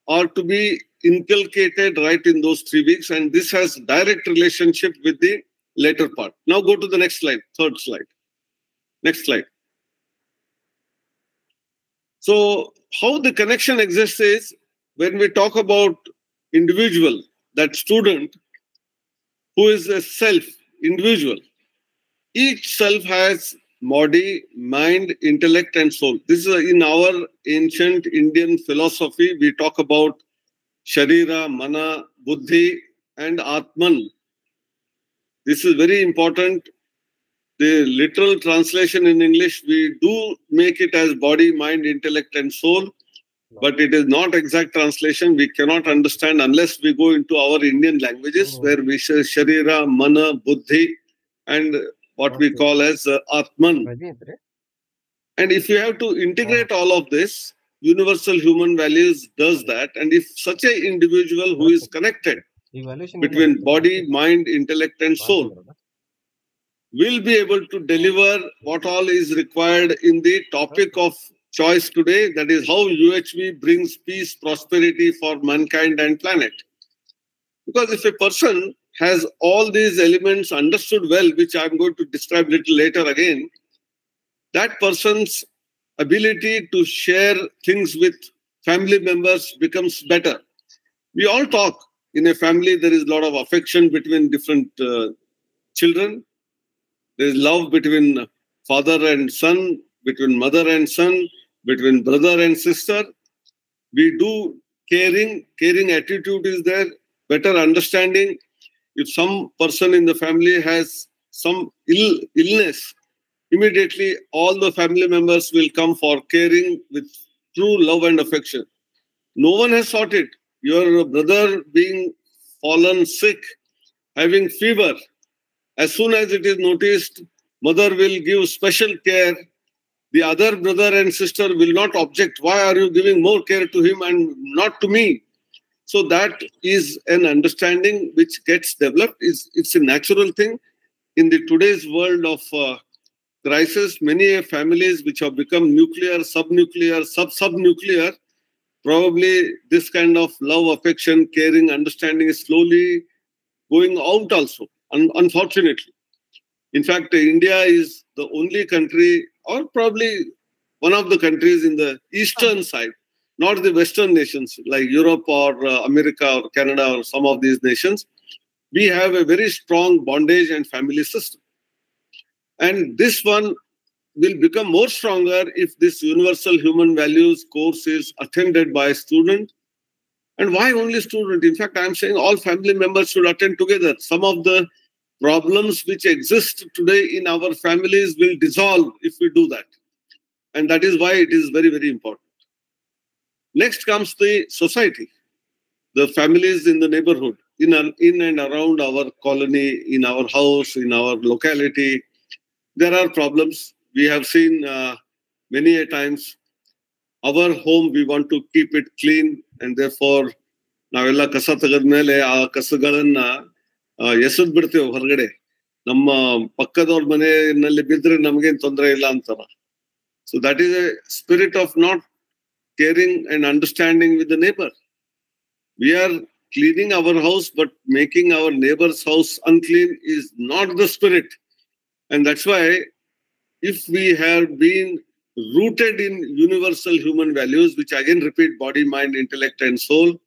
[SPEAKER 3] are to be inculcated right in those three weeks, and this has direct relationship with the later part. Now go to the next slide, third slide. Next slide. So, how the connection exists is when we talk about individual, that student who is a self, individual, each self has body, mind, intellect, and soul. This is in our ancient Indian philosophy. We talk about Sharira, Mana, Buddhi, and Atman. This is very important. The literal translation in English, we do make it as body, mind, intellect, and soul, but it is not exact translation. We cannot understand unless we go into our Indian languages,
[SPEAKER 5] Mhm.
[SPEAKER 3] where we say Sharira, Mana, Buddhi, and what we call as uh, Atman. And if you have to integrate all of this, universal human values does that. And if such a individual who is connected between body, mind, intellect, and soul will be able to deliver what all is required in the topic of choice today, that is how UHV brings peace, prosperity for mankind and planet. Because if a person has all these elements understood well, which I'm going to describe little later again, that person's ability to share things with family members becomes better. We all talk. In a family, there is a lot of affection between different uh, children. There is love between father and son, between mother and son, between brother and sister. We do caring, caring attitude is there, better understanding. If some person in the family has some ill illness, immediately all the family members will come for caring with true love and affection. No one has sought it. Your brother being fallen sick, having fever, as soon as it is noticed, mother will give special care. The other brother and sister will not object. Why are you giving more care to him and not to me? So that is an understanding which gets developed. It's, it's a natural thing. In the today's world of uh, crisis, many families which have become nuclear, sub-nuclear, sub-sub-nuclear, probably this kind of love, affection, caring, understanding is slowly going out also, un- unfortunately. In fact, India is the only country, or probably one of the countries in the eastern side, not the western nations like Europe or uh, America or Canada or some of these nations. We have a very strong bondage and family system. And this one will become more stronger if this universal human values course is attended by a student. And why only student? In fact, I'm saying all family members should attend together. Some of the problems which exist today in our families will dissolve if we do that. And that is why it is very, very important. Next comes the society, the families in the neighborhood, in, and- in and around our colony, in our house, in our locality. There are problems. We have seen uh, many a times our home, we want to keep it clean, and therefore ನಾವೆಲ್ಲ ಕಸ ತೆಗೆದ್ಮೇಲೆ ಆ ಕಸಗಳನ್ನ ಎಸೆದ್ ಬಿಡ್ತೇವೆ ಹೊರಗಡೆ ನಮ್ಮ ಪಕ್ಕದವ್ರ ಮನೆಯಲ್ಲಿ ಬಿದ್ರೆ ನಮ್ಗೇನ್ ತೊಂದರೆ ಇಲ್ಲ ಅಂತಾರ so that is a spirit of not caring and understanding with the neighbour we R cleaning our house but making our neighbor's house unclean is not the spirit and that's why if we have been rooted in universal human values which again repeat body mind intellect and soul.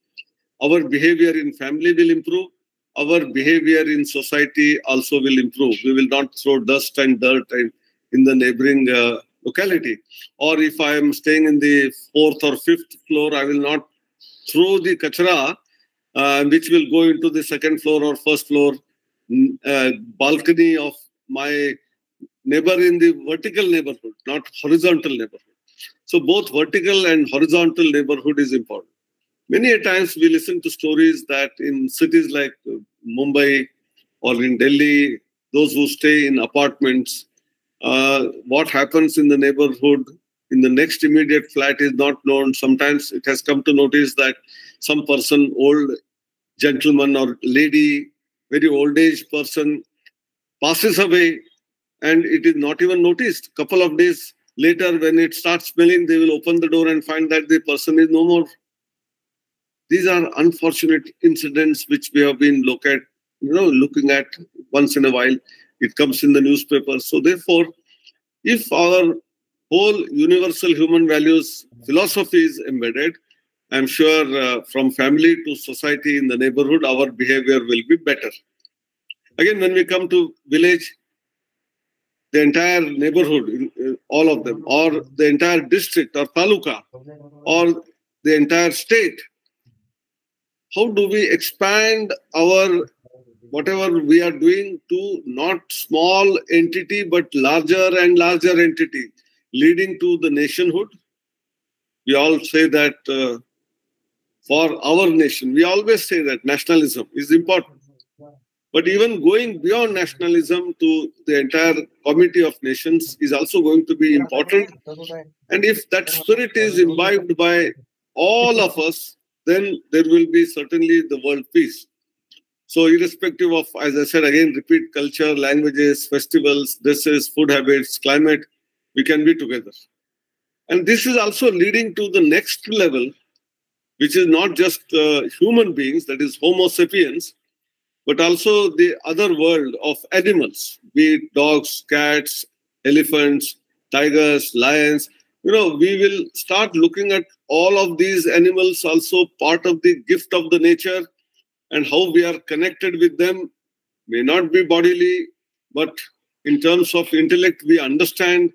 [SPEAKER 3] Our behavior in family will improve. Our behavior in society also will improve. We will not throw dust and dirt in, the neighboring uh, locality. Or if i am staying in the fourth or fifth floor i will not throw the kachra uh, which will go into the second floor or first floor uh, balcony of my neighbor in the vertical neighborhood, not horizontal neighborhood. So both vertical and horizontal neighborhood is important. Many a times we listen to stories that in cities like uh, Mumbai or in Delhi, those who stay in apartments, uh, what happens in the neighborhood in the next immediate flat is not known. Sometimes it has come to notice that some person, old gentleman or lady, very old age person, passes away and it is not even noticed. Couple of days later, when it starts smelling, they will open the door and find that the person is no more. These are unfortunate incidents which we have been look at, you know, looking at once in a while. It comes in the newspaper. So therefore, if our whole universal human values philosophy is embedded, I'm sure uh, from family to society in the neighborhood, our behavior will be better. Again, when we come to village, the entire neighborhood, all of them, or the entire district or taluka, or the entire state, how do we expand our whatever we are doing to not small entity but larger and larger entity leading to the nationhood? We all say that uh, for our nation we always say that nationalism is important but even going beyond nationalism to the entire community of nations is also going to be important and if that spirit is imbibed by all of us then there will be certainly the world peace so, irrespective of, as I said again, repeat culture, languages, festivals, dresses, food habits, climate, we can be together. And this is also leading to the next level, which is not just uh, human beings, that is Homo sapiens, but also the other world of animals, be it dogs, cats, elephants, tigers, lions. You know, we will start looking at all of these animals also part of the gift of the nature and how we are connected with them may not be bodily, but in terms of intellect, we understand.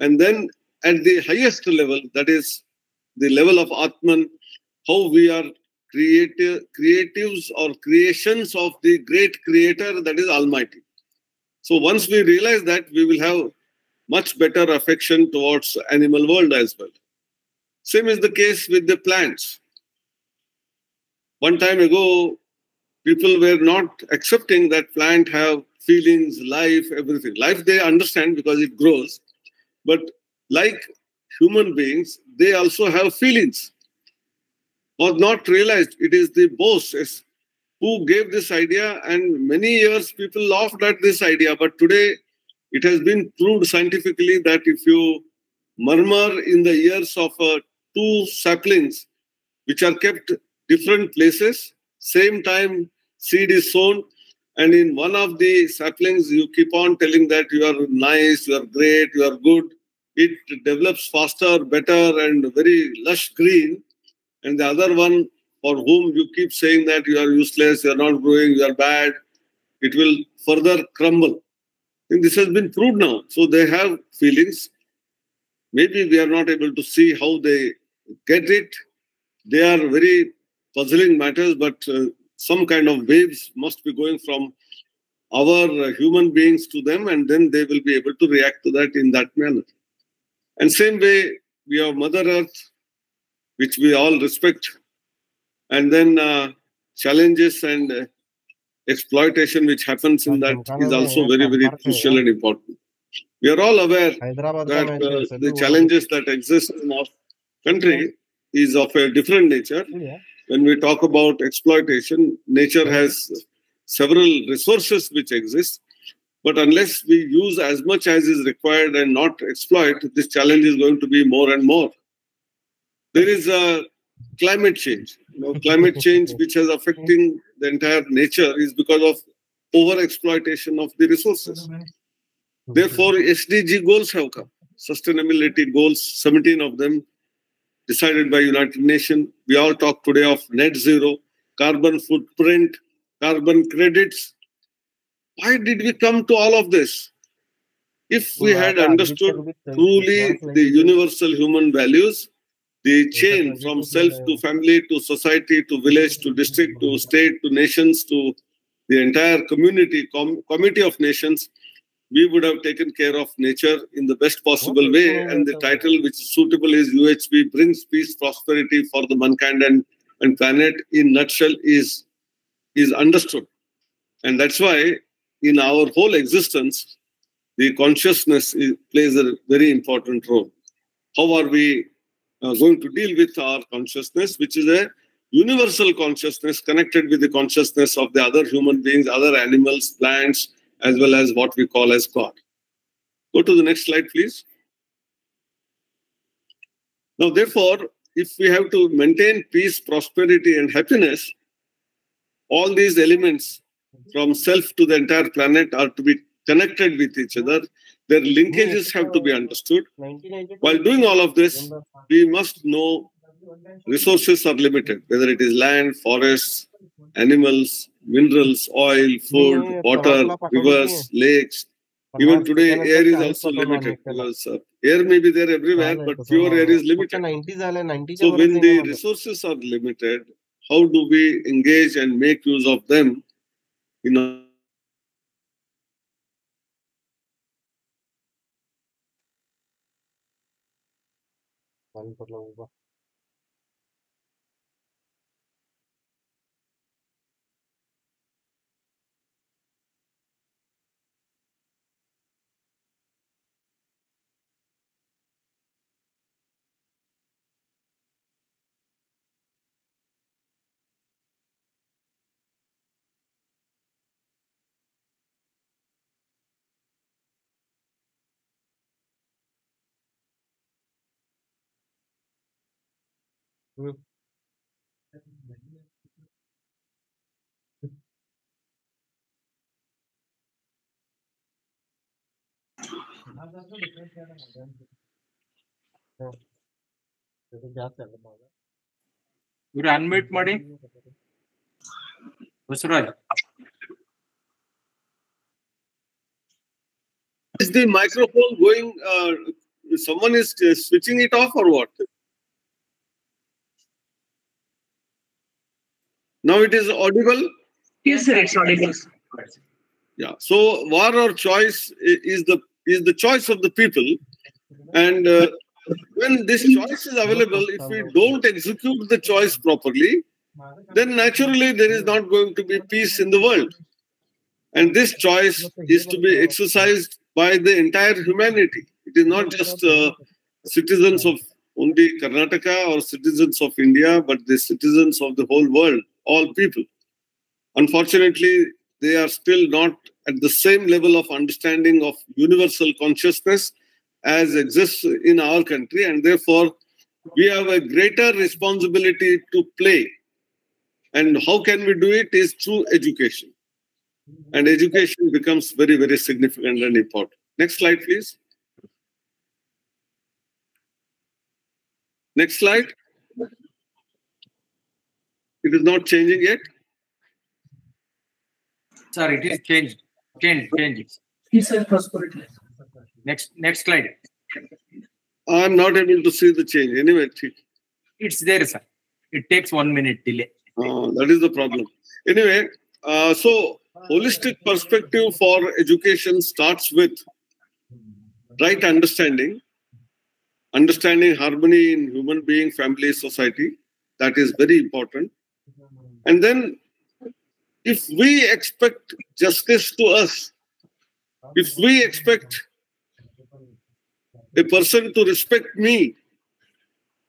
[SPEAKER 3] And then at the highest level, that is the level of Atman, how we are creative, creatives or creations of the great creator that is Almighty. So once we realize that, we will have much better affection towards animal world as well. Same is the case with the plants. One time ago, people were not accepting that plant have feelings, life, everything. Life they understand because it grows, but like human beings, they also have feelings. Was not realized it is the bosses who gave this idea, and many years people laughed at this idea. But today, it has been proved scientifically that if you murmur in the ears of uh, two saplings, which are kept different places, same time seed is sown and in one of the saplings you keep on telling that you are nice you are great you are good it develops faster better and very lush green and the other one for whom you keep saying that you are useless you are not growing you are bad it will further crumble. And this has been proved now. So they have feelings. Maybe we are not able to see how they get it. They are very puzzling matters but uh, some kind of waves must be going from our uh, human beings to them and then they will be able to react to that in that manner. And same way we have mother earth which we all respect. And then uh, challenges and uh, exploitation which happens in that is also very very crucial and important. We are all aware that uh, the challenges that exist in our country is of a different nature. When we talk about exploitation, nature has several resources which exist. But unless we use as much as is required and not exploit, this challenge is going to be more and more. There is a climate change. You know, climate change which is affecting the entire nature is because of over exploitation of the resources. Therefore, SDG goals have come. Sustainability goals, 17 of them, decided by United Nations. We all talk today of net zero, carbon footprint, carbon credits. Why did we come to all of this? If we had understood truly the universal human values, the chain from self to family to society to village to district to state to nations to the entire community, com- committee of nations, we would have taken care of nature in the best possible way. And the title, which is suitable, is UHV brings peace, prosperity for the mankind and, and planet. In nutshell, is is understood, and that's why in our whole existence, the consciousness is, plays a very important role. How are we uh, going to deal with our consciousness, which is a universal consciousness connected with the consciousness of the other human beings, other animals, plants, as well as what we call as God. Go to the next slide, please. Now, therefore, if we have to maintain peace, prosperity, and happiness, all these elements from self to the entire planet are to be connected with each other. Their linkages have to be understood. While doing all of this, we must know resources are limited, whether it is land, forests, animals, minerals, oil, food, water, rivers, lakes. Even today, air is also limited because uh, air may be there everywhere, but pure air is limited. So, when the resources are limited, how do we engage and make use of them in salen por la uva. a
[SPEAKER 1] ಇವ್ರು unmute ಮಾಡಿ Basavaraj
[SPEAKER 3] Is the microphone going? Uh, someone is uh, switching it off or what? Now it is audible.
[SPEAKER 2] Yes, sir, it's audible.
[SPEAKER 3] Yeah. So war or choice is the is the choice of the people, and uh, when this choice is available, if we don't execute the choice properly, then naturally there is not going to be peace in the world. And this choice is to be exercised by the entire humanity. It is not just uh, citizens of only Karnataka or citizens of India, but the citizens of the whole world, all people. Unfortunately, they are still not at the same level of understanding of universal consciousness as exists in our country, and therefore we have a greater responsibility to play. And how can we do it is through education. And education becomes very, very significant and important. Next slide, please. Next slide. It is not changing yet?
[SPEAKER 1] Sorry, it is changed. Change, change.
[SPEAKER 2] He said prosperity.
[SPEAKER 1] Next, next slide.
[SPEAKER 3] I'm not able to see the change. Anyway,
[SPEAKER 1] it's there, sir. It takes one minute delay.
[SPEAKER 3] Oh, that is the problem. Anyway, uh, so holistic perspective for education starts with right understanding, understanding harmony in human being, family, society. That is very important. And then, if we expect justice to us, if we expect a person to respect me,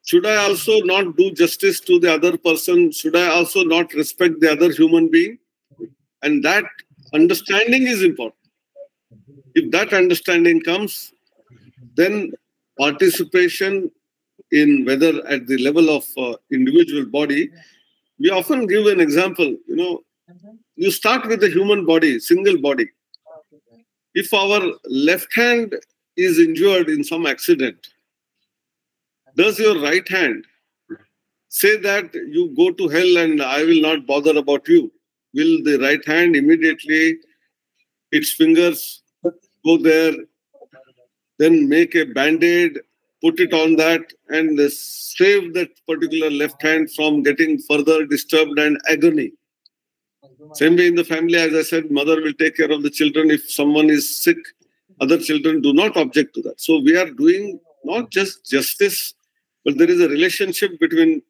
[SPEAKER 3] should I also not do justice to the other person? Should I also not respect the other human being? And that understanding is important. If that understanding comes, then participation in whether at the level of uh, individual body, we often give an example. You know, mm-hmm. you start with the human body, single body. If our left hand is injured in some accident, does your right hand say that you go to hell and I will not bother about you? Will the right hand immediately, its fingers go there, then make a band aid put it on that and save that particular left hand from getting further disturbed and agony. Same way in the family, as I said, mother will take care of the children. If someone is sick, other children do not object to that. So we are doing not just justice, but there is a relationship between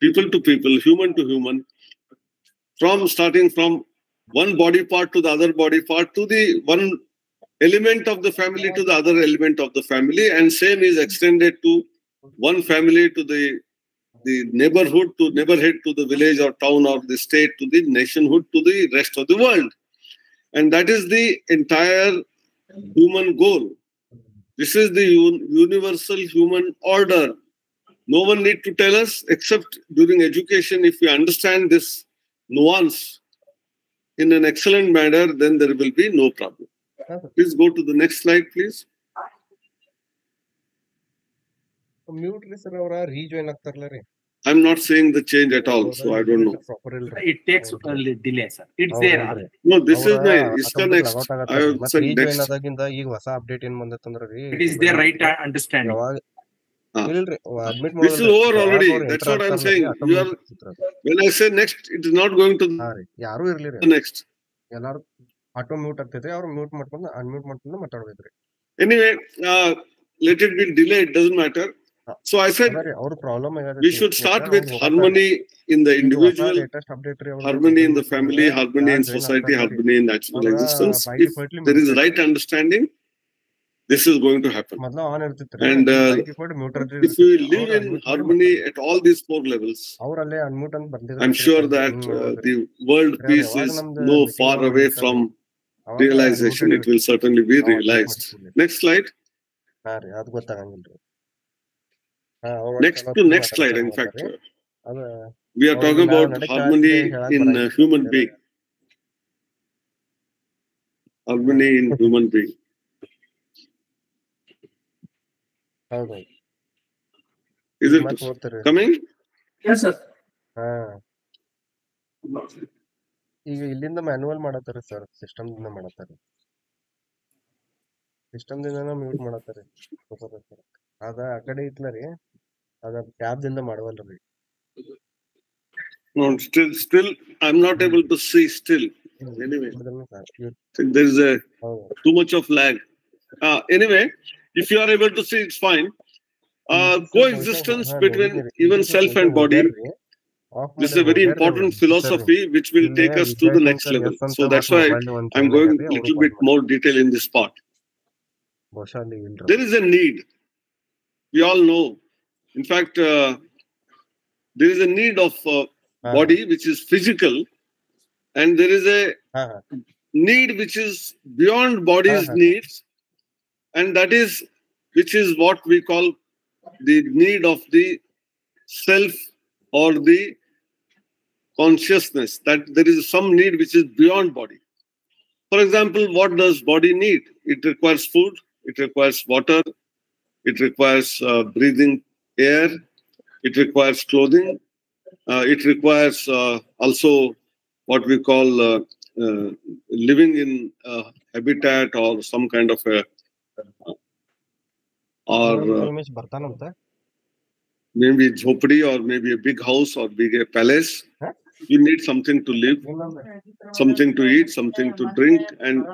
[SPEAKER 3] people to people, human to human, from starting from one body part to the other body part to the one element of the family to the other element of the family, and same is extended to one family to the the neighborhood to neighborhood to the village or town or the state to the nationhood to the rest of the world. And that is the entire human goal. This is the un- universal human order. No one need to tell us except during education if we understand this nuance in an excellent manner then there will be no problem please go to the next slide please
[SPEAKER 6] mute ರೀ sir ಅವ್ರ rejoin ಆಗ್ತಾರಲ್ಲ ರೀ
[SPEAKER 3] i'm not saying the change at all so i don't know
[SPEAKER 6] proper ಇಲ್ರಿ
[SPEAKER 1] It takes a little delay, sir. It's
[SPEAKER 6] ಹೌದು,
[SPEAKER 1] there.
[SPEAKER 6] ಹೌದ್ರಿ.
[SPEAKER 3] no this is
[SPEAKER 6] ಅವ್ರ
[SPEAKER 3] my iska
[SPEAKER 6] automatic
[SPEAKER 3] next
[SPEAKER 6] log out
[SPEAKER 3] i
[SPEAKER 6] ಆಗತ್ತಾರ್ರಿ.
[SPEAKER 3] have
[SPEAKER 6] ಮತ್ತ್
[SPEAKER 3] said
[SPEAKER 6] rejoin
[SPEAKER 3] next
[SPEAKER 6] ಆದಾಗಿಂದ ಈಗ ಹೊಸ update ಏನ್ ಬಂದತ್ತಂದ್ರ ರೀ
[SPEAKER 1] It is their right understanding.
[SPEAKER 6] ಯಾವಾಗ
[SPEAKER 3] ಹಾ.
[SPEAKER 6] ಇಲ್ರಿ admit
[SPEAKER 3] This is over already. That's what I'm saying. You are- when i say next it is not going to
[SPEAKER 6] ಹಾ ರೀ ಯಾರು ಇರ್ಲಿ ರೀ
[SPEAKER 3] the next
[SPEAKER 6] ಎಲ್ಲಾರು ಆಟೋ ಮ್ಯೂಟ್ ಆಗ್ತೈತ್ರಿ ಅವ್ರು ಮ್ಯೂಟ್ ಮಾಡ್ಕೊಂಡು ಅನ್ಮ್ಯೂಟ್ ಮಾಡ್ಕೊಂಡು ಮಾತಾಡ್ಬೇಕ್ರಿ
[SPEAKER 3] anyway uh, let it be delayed doesn't matter so i said
[SPEAKER 6] ಅದ ರೀ ಅವ್ರ problem
[SPEAKER 3] we should start with harmony in the individual
[SPEAKER 6] latest update ರೀ ಅವ್ರು
[SPEAKER 3] harmony in the family harmony in
[SPEAKER 6] ಯಾರ್ join
[SPEAKER 3] society
[SPEAKER 6] ಆಗ್ತಾರ್ರಿ?
[SPEAKER 3] harmony in natural
[SPEAKER 6] ಅವ್ರ
[SPEAKER 3] existence
[SPEAKER 6] by
[SPEAKER 3] if
[SPEAKER 6] defaultly
[SPEAKER 3] there is
[SPEAKER 6] mute
[SPEAKER 3] right understanding this is going to happen
[SPEAKER 6] ಮೊದ್ಲ on ಇರ್ತಿತ್ರಿ
[SPEAKER 3] And, uh,
[SPEAKER 6] by default mute
[SPEAKER 3] if we live in harmony at all these four levels
[SPEAKER 6] ಅವ್ರಲ್ಲೇ unmute ಅಂತ ಬಂದಿದ್ರು
[SPEAKER 3] i'm sure that uh, the world
[SPEAKER 6] Yeah,
[SPEAKER 3] peace
[SPEAKER 6] ಯಾವಾಗ
[SPEAKER 3] is
[SPEAKER 6] ನಮ್ದು
[SPEAKER 3] no
[SPEAKER 6] meeting
[SPEAKER 3] far
[SPEAKER 6] ಅವ್ರು
[SPEAKER 3] away
[SPEAKER 6] ಇರ್ತಾರೆ.
[SPEAKER 3] from realization it will certainly be realized. next slide. next to next slide in fact. we are talking about harmony in uh, human being. Harmony in human being. is it coming?
[SPEAKER 1] Yes sir.
[SPEAKER 6] ಈಗ ಇಲ್ಲಿಂದ manual ಮಾಡತ್ತಾರ sir system ದಿಂದ ಮಾಡತ್ತಾರ. System ದಿಂದ mute ಮಾಡತ್ತಾರ. Super ಆಕಡೆ ಅದ ಆ ಕಡೆ ಇತ್ತಲ್ಲ ರೀ ಅದ ಟ್ಯಾಬ್ ದಿಂದ ರೀ.
[SPEAKER 3] No still still I am not able to see still anyway there is a too much of lag anyway if you are able to see it's fine coexistence between even self and body this is a very important philosophy which will take us to the next level. So that's why I'm going a little bit more detail in this part. There is a need. We all know. In fact, uh, there is a need of uh, body which is physical, and there is a need which is beyond body's needs, and that is which is what we call the need of the self or the consciousness that there is some need which is beyond body. For example, what does body need? It requires food, it requires water, it requires uh, breathing air, it requires clothing, uh, it requires uh, also what we call uh, uh, living in habitat or some kind of a uh,
[SPEAKER 6] or
[SPEAKER 3] maybe jhopadi or maybe a big house or big a palace you need something to live something to eat something to drink and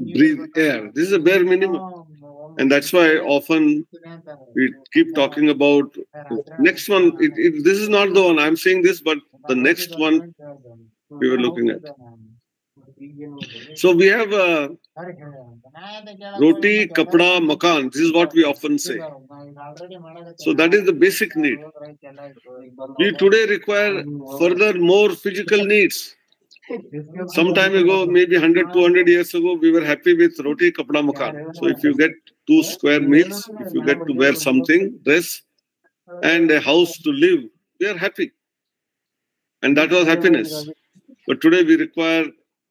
[SPEAKER 3] breathe air. This is a bare minimum. And that's why often we keep talking about next one. It, it, this is not the one. I'm saying this but the next one we were looking at so we have uh, roti kapda makan. This is what we often say. So that is the basic need. We today require further more physical needs. Some time ago maybe 100 200 years ago we were happy with roti kapda makan. So if you get two square meals if you get to wear something dress and a house to live we are happy. And that was happiness. But today we require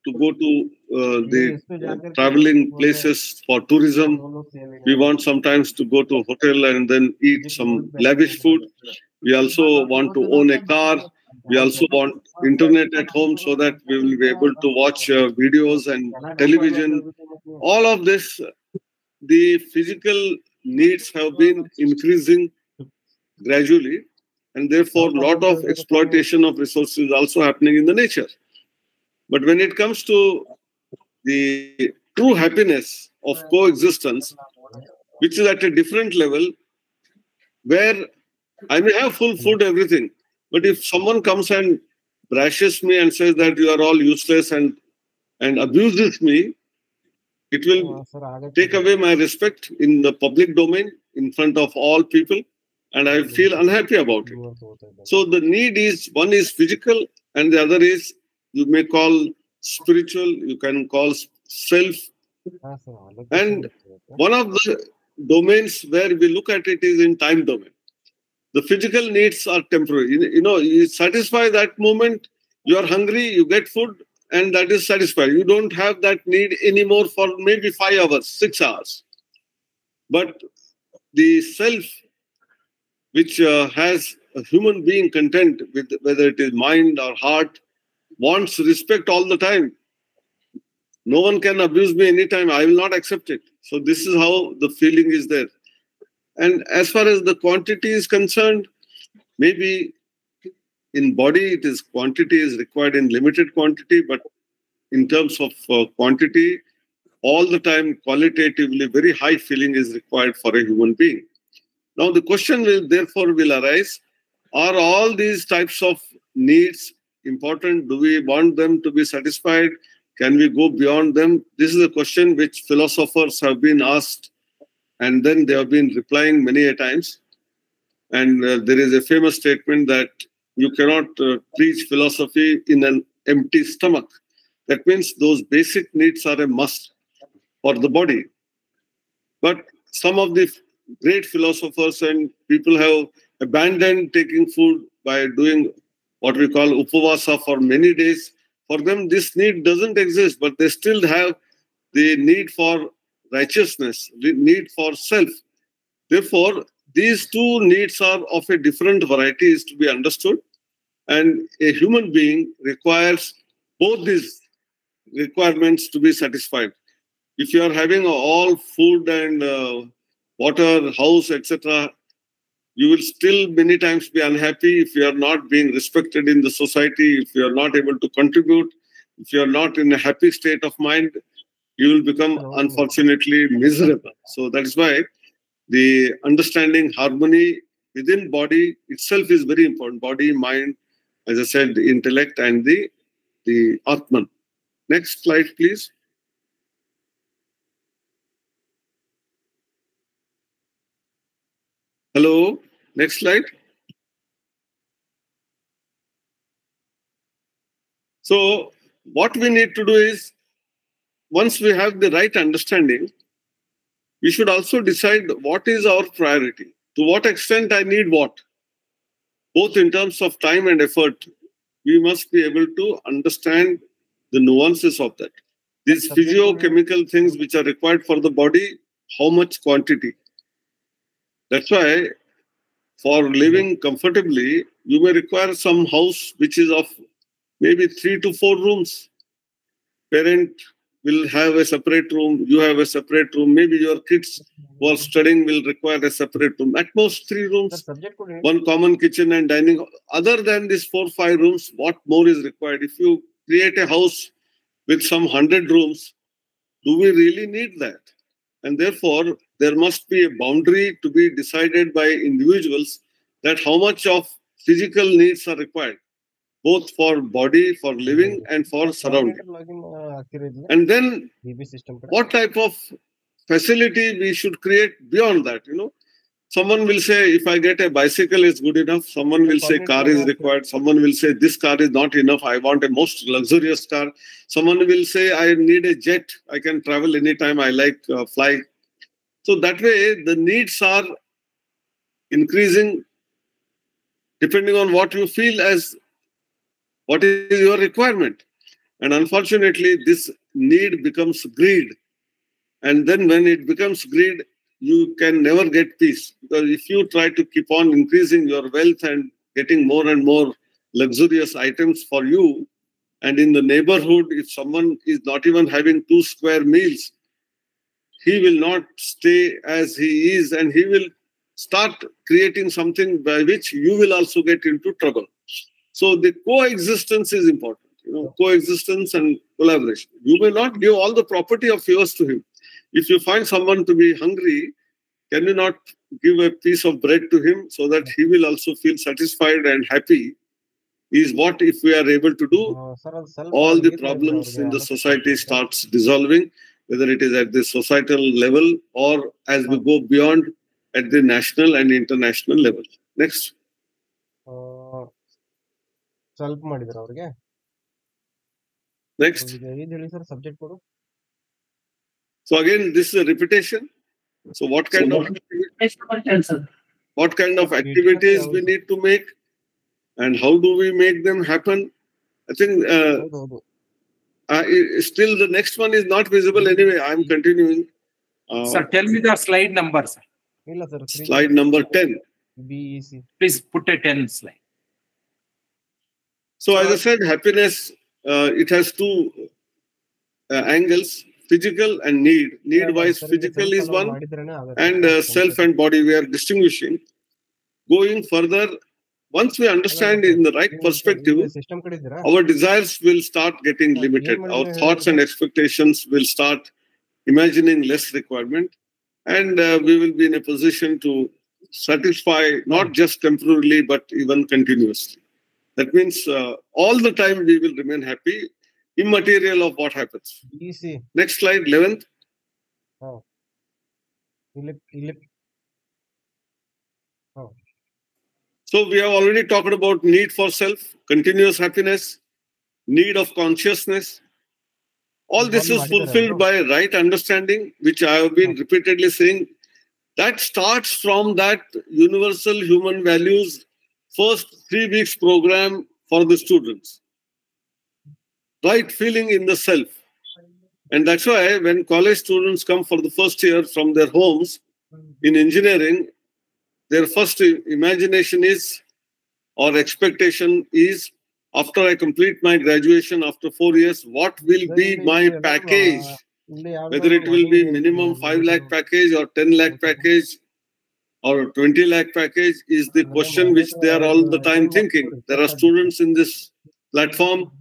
[SPEAKER 3] to go to uh, the traveling places for tourism. We want sometimes to go to a hotel and then eat some lavish food. We also want to own a car. we also want internet at home so that we will be able to watch uh, videos and television. all of this the physical needs have been increasing gradually, and therefore, a lot of exploitation of resources is also happening in the nature. But when it comes to the true happiness of coexistence, which is at a different level, where I may have full food, everything, but if someone comes and brashes me and says that you are all useless and and abuses me, it will take away my respect in the public domain in front of all people, and I feel unhappy about it. So the need is one is physical, and the other is you may call spiritual, you can call self. And one of the domains where we look at it is in time domain. The physical needs are temporary. You know, you satisfy that moment, you are hungry, you get food, and that is satisfied. You don't have that need anymore for maybe five hours, six hours. But the self, which uh, has a human being content with whether it is mind or heart, wants respect all the time. No one can abuse me anytime. I will not accept it. So this is how the feeling is there. And as far as the quantity is concerned, maybe in body it is quantity is required in limited quantity, but in terms of uh, quantity, all the time qualitatively very high feeling is required for a human being. Now the question will therefore will arise: Are all these types of needs important? Do we want them to be satisfied? Can we go beyond them? This is a question which philosophers have been asked, and then they have been replying many a times. And uh, there is a famous statement that you cannot uh, preach philosophy in an empty stomach. That means those basic needs are a must for the body. But some of the great philosophers and people have abandoned taking food by doing what we call upavasa for many days. For them, this need doesn't exist, but they still have the need for righteousness, the need for self. Therefore, these two needs are of a different variety, is to be understood. And a human being requires both these requirements to be satisfied. If you are having all food and uh, water, house, etc., you will still many times be unhappy if you are not being respected in the society, if you are not able to contribute, if you are not in a happy state of mind, you will become oh. unfortunately miserable. So that is why the understanding harmony within body itself is very important. Body, mind, as I said, the intellect and the the Atman. Next slide, please. Hello. Next slide. So, what we need to do is, once we have the right understanding, we should also decide what is our priority. To what extent I need what? Both in terms of time and effort, we must be able to understand the nuances of that. These physiochemical things which are required for the body, how much quantity? That's why for living comfortably, you may require some house which is of maybe three to four rooms. Parent will have a separate room, you have a separate room, maybe your kids who are studying will require a separate room. At most three rooms, one common kitchen and dining. Other than these four, five rooms, what more is required? If you create a house with some hundred rooms, do we really need that? And therefore, there must be a boundary to be decided by individuals that how much of physical needs are required, both for body, for living, and for surrounding. And then, what type of facility we should create beyond that? You know, someone will say, if I get a bicycle, it's good enough. Someone will say, car is required. Someone will say, this car is not enough. I want a most luxurious car. Someone will say, I need a jet. I can travel anytime I like uh, fly. So that way, the needs are increasing depending on what you feel as what is your requirement. And unfortunately, this need becomes greed. And then when it becomes greed, you can never get peace. Because if you try to keep on increasing your wealth and getting more and more luxurious items for you, and in the neighborhood, if someone is not even having two square meals, he will not stay as he is and he will start creating something by which you will also get into trouble. So the coexistence is important, you know, coexistence and collaboration. You may not give all the property of yours to him. If you find someone to be hungry, can you not give a piece of bread to him so that he will also feel satisfied and happy? Is what if we are able to do, all the problems in the society starts dissolving whether it is at the societal level or as we go beyond at the national and international level. Next.
[SPEAKER 6] ಆ, ಸ್ವಲ್ಪ ಮಾಡಿದ್ರ ಅವ್ರಿಗೆ
[SPEAKER 3] Next.
[SPEAKER 6] ಅವ್ರಿಗೆ ಐದು ಹೇಳಿ sir subject ಕೊಡು
[SPEAKER 3] So again, this is a repetition. So what kind of
[SPEAKER 2] Next number 10, sir.
[SPEAKER 3] what kind of activities we need to make, and how do uh, still the next one is not visible anyway. I'm hmm. continuing. Uh,
[SPEAKER 1] sir, tell me the slide number, sir.
[SPEAKER 3] Slide number 10.
[SPEAKER 6] BEC.
[SPEAKER 1] Please put a 10 slide.
[SPEAKER 3] So, as I said, happiness, uh, it has two uh, angles physical and need. Need wise, physical is one, and uh, self and body, we are distinguishing. Going further, once we understand in the right perspective, our desires will start getting limited. Our thoughts and expectations will start imagining less requirement, and uh, we will be in a position to satisfy not just temporarily but even continuously. That means uh, all the time we will remain happy, immaterial of what happens.
[SPEAKER 6] Easy.
[SPEAKER 3] Next slide, 11th.
[SPEAKER 6] Oh.
[SPEAKER 3] So we have already talked about need for self, continuous happiness, need of consciousness. All this is fulfilled by right understanding, which I have been repeatedly saying. That starts from that universal human values first three weeks program for the students. Right feeling in the self. And that's why when college students come for the first year from their homes in engineering, their first imagination is or expectation is after I complete my graduation after four years, what will be my package? Whether it will be minimum 5 lakh package or 10 lakh package or 20 lakh package is the question which they are all the time thinking. There are students in this platform.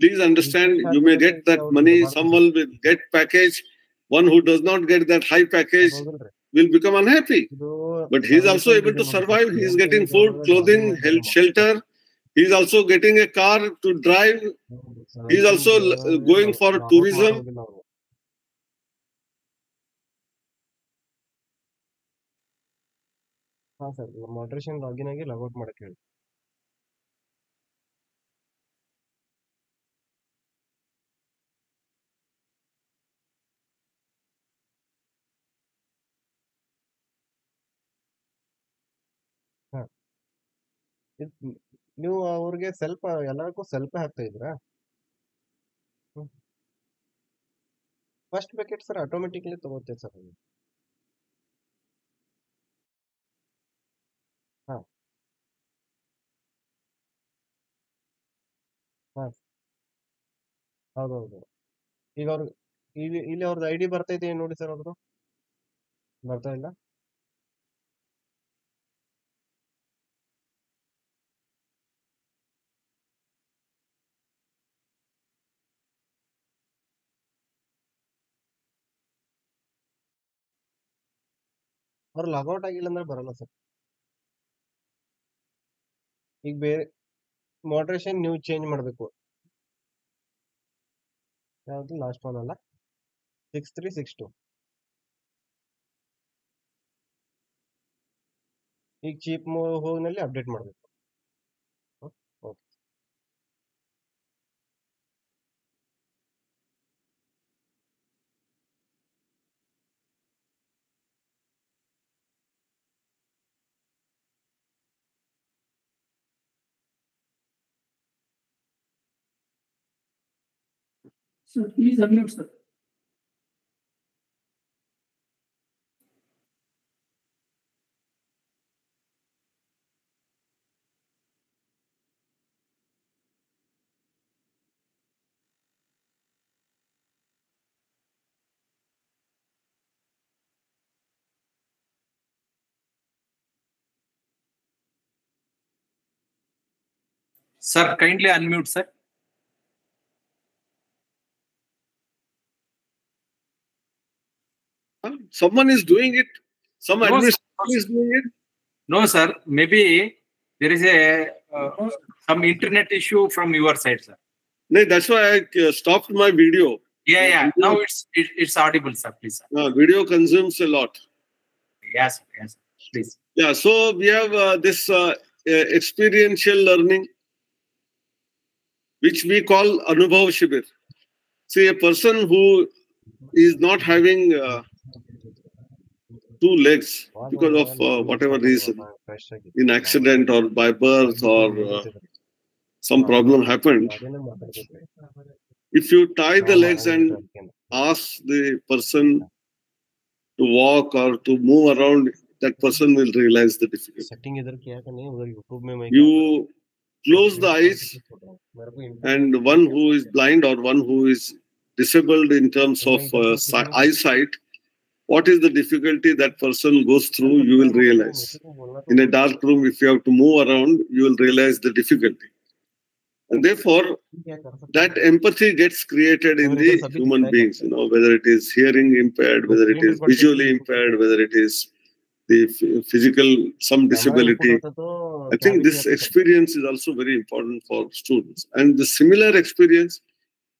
[SPEAKER 3] Please understand, you may get that money, someone will get package. One who does not get that high package will become unhappy.
[SPEAKER 6] ಇದು
[SPEAKER 3] But he is also able to survive. He is getting food, clothing, health, shelter. He is also getting a car to drive. He is also l- going for tourism.
[SPEAKER 6] ಹಾ sir moderation login ಆಗಿ logout ಮಾಡಕ್ ಹೇಳಿ ನೀವು ಅವ್ರಿಗೆ ಸ್ವಲ್ಪ, ಎಲ್ಲರಿಗೂ ಸ್ವಲ್ಪ ಹಾಕ್ತಾ ಇದ್ರಾ ಫಸ್ಟ್ ಪ್ಯಾಕೆಟ್ ಸರ್ ಆಟೋಮೆಟಿಕ್ಲಿ ತಗೋತೇವೆ ಸರ್ ಹಾಂ. ಹಾಂ. ಹೌದೌದು. ಈಗ ಅವ್ರು ಇಲ್ಲಿ ಇಲ್ಲಿ ಅವ್ರದ್ದು ಐ ಡಿ ಬರ್ತೈತೆ ನೋಡಿ ಸರ್ ಅವ್ರದ್ದು? ಬರ್ತಾ ಇಲ್ಲ? ಅವ್ರು ಲಾಗೌಟ್ ಆಗಿಲ್ಲ ಅಂದ್ರೆ ಬರಲ್ಲ ಸರ್ ಈಗ ಬೇರೆ ಮಾಡ್ರೇಷನ್ ನೀವು ಚೇಂಜ್ ಮಾಡಬೇಕು. ಯಾವುದು ಲಾಸ್ಟ್ ಒನ್ ಅಲ್ಲ? ಸಿಕ್ಸ್ ತ್ರೀ ಸಿಕ್ಸ್ ಟು ಈಗ ಚೀಪ್ ಹೋಗ್ನಲ್ಲಿ ಅಪ್ಡೇಟ್ ಮಾಡಬೇಕು.
[SPEAKER 2] Sir, please unmute, sir.
[SPEAKER 1] Sir, kindly unmute, sir.
[SPEAKER 3] Someone is doing it. Some
[SPEAKER 1] No, sir.
[SPEAKER 3] administration is doing it.
[SPEAKER 1] No, sir. Maybe there is a uh, some internet issue from your side, sir.
[SPEAKER 3] No, that's why I uh, stopped my video.
[SPEAKER 1] Yeah, yeah.
[SPEAKER 3] Video-
[SPEAKER 1] Now it's it, it's audible, sir. Please, sir.
[SPEAKER 3] Uh, video consumes a lot.
[SPEAKER 1] Yes, yes, please.
[SPEAKER 3] Yeah, so we have uh, this uh, uh, experiential learning, which we call Anubhav Shibir. See, a person who is not having uh, two legs because of uh, whatever reason, in accident or by birth or uh, some problem happened. If you tie the legs and ask the person to walk or to move around, that person will realize the difficulty. You close the eyes, and one who is blind or one who is disabled in terms of uh, eyesight what is the difficulty that person goes through, you will realize. In a dark room, if you have to move around, you will realize the difficulty. And therefore, that empathy gets created in the human beings, you know, whether it is hearing impaired, whether it is visually impaired, whether it is the physical, some disability. I think this experience is also very important for students. And the similar experience,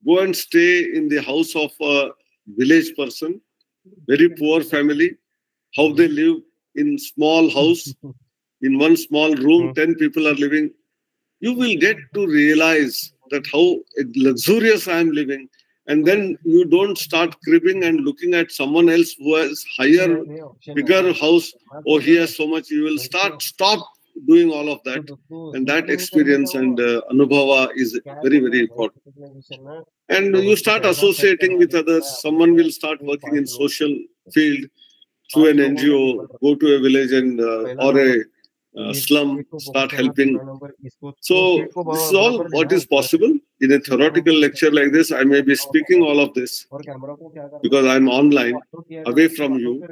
[SPEAKER 3] go and stay in the house of a village person, very poor family, how they live in small house, in one small room, 10 people are living. You will get to realize that how luxurious I am living. And then you don't start cribbing and looking at someone else who has higher, bigger house. Oh, he has so much. You will start, stop doing all of that. And that experience and uh, anubhava is very very important. and you start associating with others. Someone will start working in social field through an ngo go to a village and uh, or a uh, slum start helping. So this is all what is possible in a theoretical lecture like this. I may be speaking all of this because i'm online away from you.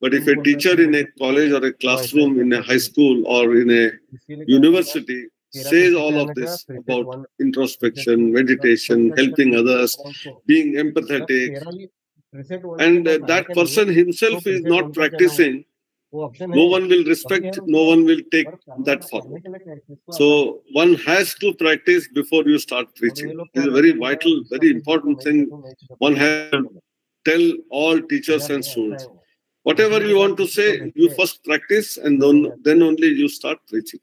[SPEAKER 3] but if a teacher in a college or a classroom in a high school or in a university says all of this about introspection, meditation, helping others, being empathetic, and uh, that person himself is not practicing, no one will respect, no one will take that form. So one has to practice before you start preaching. It's a very vital, very important thing. One has to tell all teachers and students. Whatever you want to say, you first practice and then, then only you start preaching.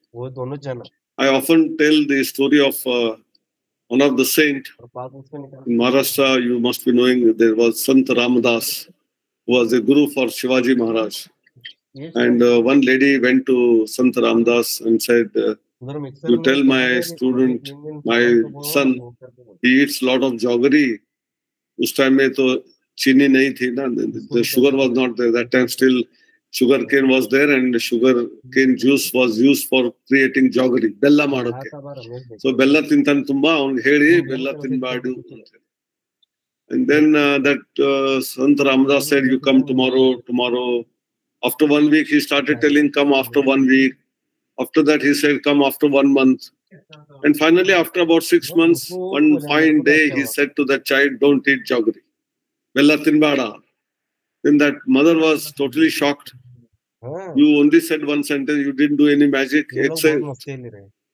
[SPEAKER 3] I often tell the story of uh, one of the saint in Maharashtra. You must be knowing there was Sant Ramadas, who was the guru for Shivaji Maharaj.
[SPEAKER 6] ये
[SPEAKER 3] And uh, one lady went to Sant Ramadas and said, uh,
[SPEAKER 6] उधर mixer
[SPEAKER 3] you
[SPEAKER 6] में
[SPEAKER 3] tell my
[SPEAKER 6] डाल के
[SPEAKER 3] student,
[SPEAKER 6] तीन दिन
[SPEAKER 3] my
[SPEAKER 6] तो वो
[SPEAKER 3] son,
[SPEAKER 6] वो करके बोलो।
[SPEAKER 3] he eats lot of jaggery. उस टाइम में तो चीनी नहीं थी ना the sugar was not there that time still sugar cane was there and sugar cane juice was used for creating jaggery ಬೆಲ್ಲ ಮಾಡೋಕೆ
[SPEAKER 6] ಆತ ಬಾರ ರಮೇಶ್ ಬೇಕು.
[SPEAKER 3] ಸೊ ಬೆಲ್ಲ ತಿಂತಾನೆ ತುಂಬಾ ಅವ್ನಿಗೆ ಹೇಳಿ ಬೆಲ್ಲ ತಿನ್ಬಾರ್ದು and then uh, that uh, Sant Ramdas said you come tomorrow tomorrow after one week, he started telling, come after one week. After that, he said, come after one month. And finally, after about six months, one fine day, he said to the child, don't eat jaggery. Bella Tinbada. Then that mother was totally shocked. You only said one sentence, you didn't do any magic. Except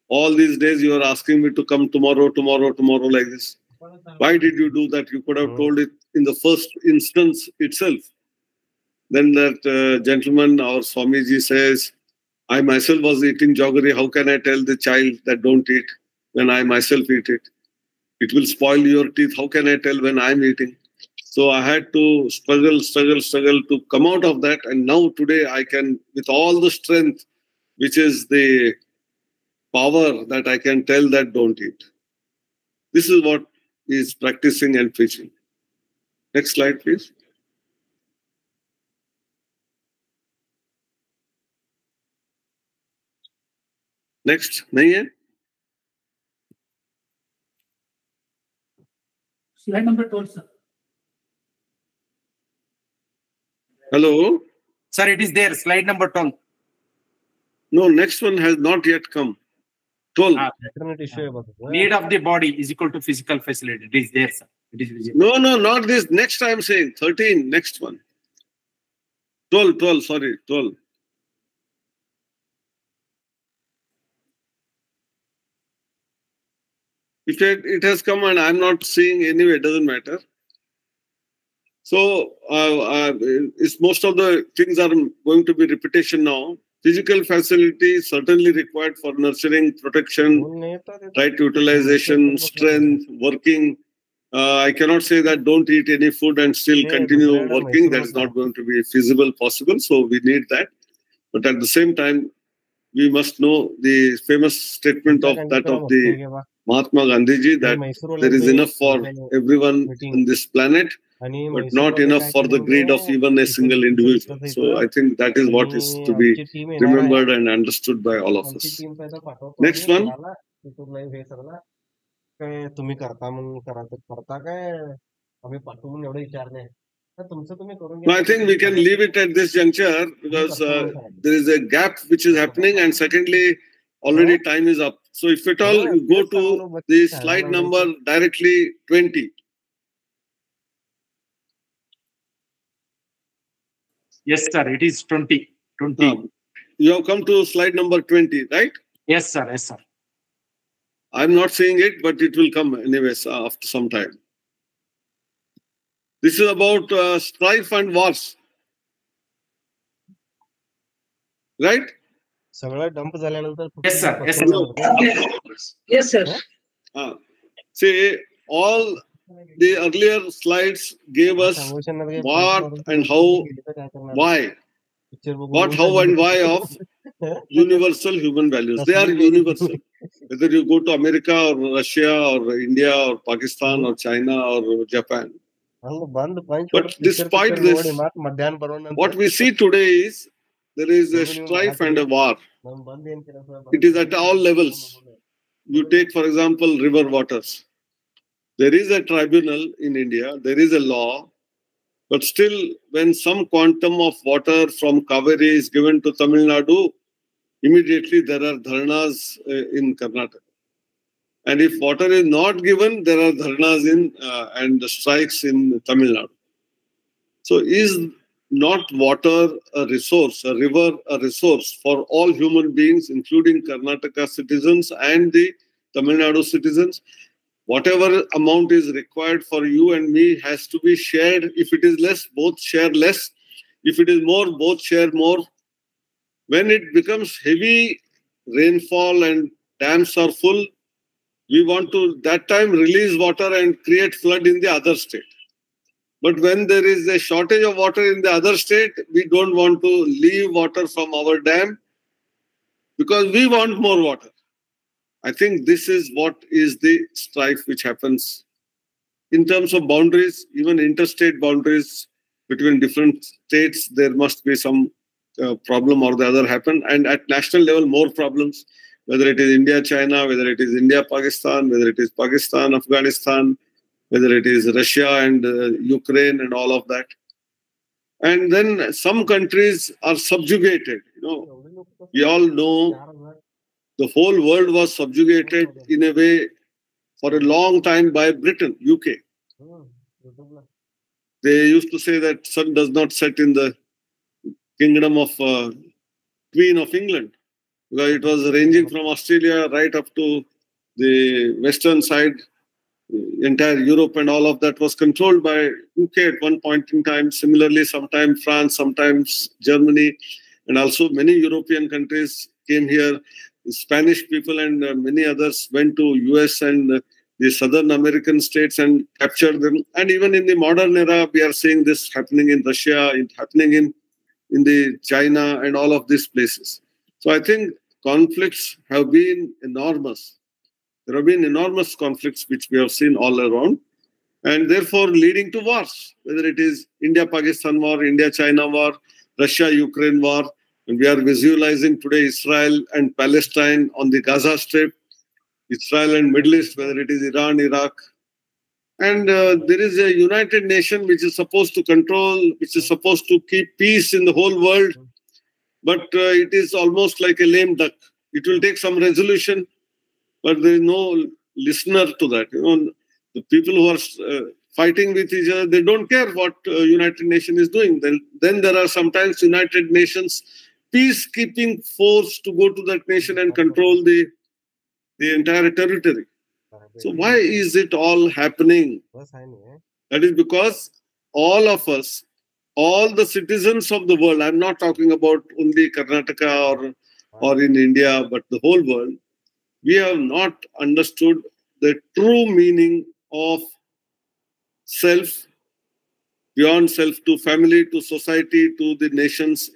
[SPEAKER 3] all these days you are asking me to come tomorrow, tomorrow, tomorrow like this. Why did you do that? You could have told it in the first instance itself then that uh, gentleman our swamiji says i myself was eating jaggery. How can i tell the child that don't eat when i myself eat it? It will spoil your teeth. How can i tell when i'm eating? So i had to struggle struggle struggle to come out of that. And now today i can with all the strength which is the power that i can tell that don't eat. This is what is practicing and preaching. Next slide, please. Next नहीं है? Hello
[SPEAKER 1] sir it is there slide number twelve
[SPEAKER 3] no next one has not yet come
[SPEAKER 1] need of the body is equal to physical facility it is there sir
[SPEAKER 3] no no not this next I am thirteen next one twelve twelve sorry twelve it, it has come and I'm not seeing anyway, it doesn't matter. So, uh, uh, it's most of the things are going to be repetition now. Physical facility is certainly required for nurturing, protection, right utilization, strength, working. Uh, I cannot say that don't eat any food and still continue working. That is not going to be feasible, possible. So we need that. But at the same time, we must know the famous statement of that of the Mahatma Gandhiji that there is enough for everyone on this planet, but not enough for the greed of even a single individual. So I think that is what is to be remembered and understood by all of us. Next one.
[SPEAKER 6] काय तुम्ही करता म्हणून करा तर करता काय आम्ही पाठवू म्हणून एवढं विचारलंय तर तुमचं तुम्ही करून
[SPEAKER 3] No, I think we can leave it at this juncture because uh, there is a gap which is happening, and secondly, already time is up. So if at all you go to the slide number directly 20.
[SPEAKER 1] Yes, sir. It is 20. 20.
[SPEAKER 3] Uh, you have come to slide number 20, right?
[SPEAKER 1] Yes, sir. Yes, sir.
[SPEAKER 3] I'm not seeing it, but it will come anyways uh, after some time. This is about uh, strife and wars. Right?
[SPEAKER 6] सगळं dump झाल्यानंतर
[SPEAKER 1] Yes, sir. Yes, sir.
[SPEAKER 2] Yes, sir.
[SPEAKER 3] Uh, see, all the earlier slides gave us what and how, why, what, how, and why of universal human values. They are universal. Whether you go to America or Russia or India or Pakistan or China or Japan. But despite this, What we see today is there is a strife and a war. It is at all levels. You take, for example, river waters. There is a tribunal in India, there is a law, but still, when some quantum of water from Kaveri is given to Tamil Nadu, immediately there are dharnas uh, in Karnataka. And if water is not given, there are dharnas in uh, and strikes in Tamil Nadu. So, is not water a resource, a river a resource for all human beings, including Karnataka citizens and the Tamil Nadu citizens? Whatever amount is required for you and me has to be shared. If it is less, both share less. If it is more, both share more. When it becomes heavy rainfall and dams are full, we want to that time release water and create flood in the other state. But when there is a shortage of water in the other state, we don't want to leave water from our dam because we want more water. I think this is what is the strife which happens in terms of boundaries, even interstate boundaries between different states. There must be some uh, problem or the other happen, and at national level, more problems. Whether it is India, China, whether it is India, Pakistan, whether it is Pakistan, Afghanistan, whether it is Russia and uh, Ukraine and all of that. And then some countries are subjugated. You know, we all know the whole world was subjugated in a way for a long time by Britain, UK. They used to say that sun does not set in the kingdom of uh, Queen of England because it was ranging from Australia right up to the western side entire Europe and all of that was controlled by UK at one point in time. Similarly, sometimes France, sometimes Germany, and also many European countries came here. Spanish people and uh, many others went to US and uh, the Southern American states and captured them. And even in the modern era, we are seeing this happening in Russia, it happening in in the China and all of these places. So I think conflicts have been enormous there have been enormous conflicts which we have seen all around, and therefore leading to wars, whether it is India Pakistan war, India China war, Russia Ukraine war, and we are visualizing today Israel and Palestine on the Gaza Strip, Israel and Middle East, whether it is Iran, Iraq. And uh, there is a United Nation which is supposed to control, which is supposed to keep peace in the whole world, but uh, it is almost like a lame duck. It will take some resolution, but there is no listener to that. You know, the people who are uh, fighting with each other, they don't care what uh, United Nations is doing. Then, then there are sometimes United Nations peacekeeping force to go to that nation and control the the entire territory. So why is it all happening? That is because all of us, all the citizens of the world, I'm not talking about only Karnataka or or in India, but the whole world, we have not understood the true meaning of self, beyond self to family, to society, to the nations.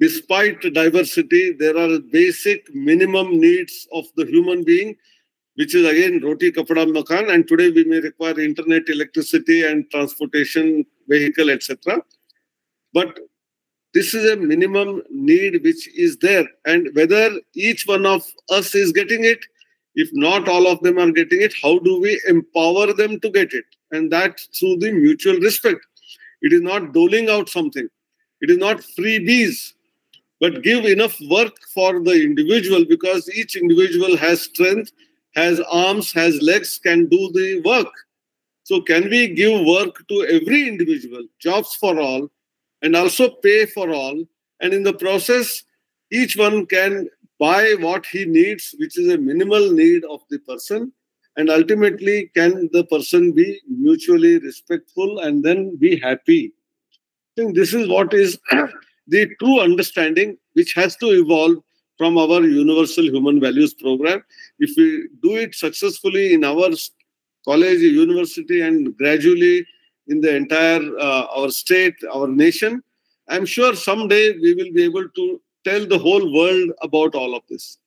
[SPEAKER 3] Despite diversity, there are basic minimum needs of the human being which is again roti kapda makan and today we may require internet electricity and transportation vehicle etc but this is a minimum need which is there and whether each one of us is getting it if not all of them are getting it how do we empower them to get it? And that through the mutual respect. It is not doling out something. It is not freebies but give enough work for the individual because each individual has strength has arms, has legs, can do the work. So, can we give work to every individual, jobs for all, and also pay for all? And in the process, each one can buy what he needs, which is a minimal need of the person. And ultimately, can the person be mutually respectful and then be happy? I think this is what is the true understanding which has to evolve from our universal human values program if we do it successfully in our college university and gradually in the entire uh, our state our nation. I'm sure someday we will be able to tell the whole world about all of this.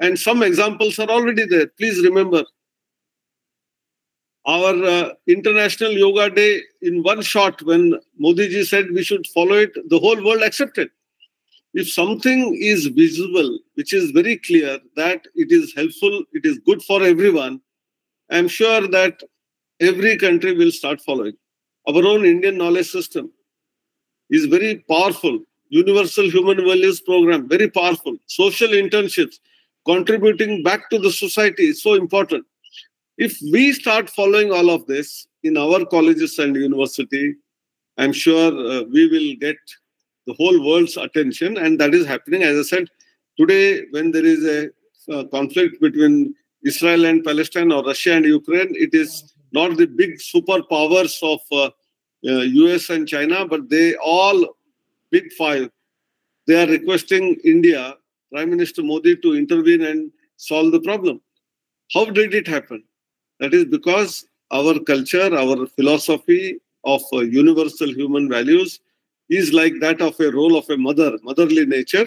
[SPEAKER 3] And some examples are already there. Please remember our uh, international yoga day in one shot when modi ji said we should follow it the whole world accepted. If something is visible, which is very clear that it is helpful, it is good for everyone, I'm sure that every country will start following. Our own Indian knowledge system is very powerful. Universal Human Values Program, very powerful. Social internships, contributing back to the society is so important. If we start following all of this in our colleges and university, I'm sure uh, we will get the whole world's attention, and that is happening. As I said, today, when there is a uh, conflict between Israel and Palestine or Russia and Ukraine, it is not the big superpowers of uh, US and China, but they all, big five, they are requesting India, Prime Minister Modi, to intervene and solve the problem. How did it happen? That is because our culture, our philosophy of uh, universal human values is like that of a role of a mother, motherly nature.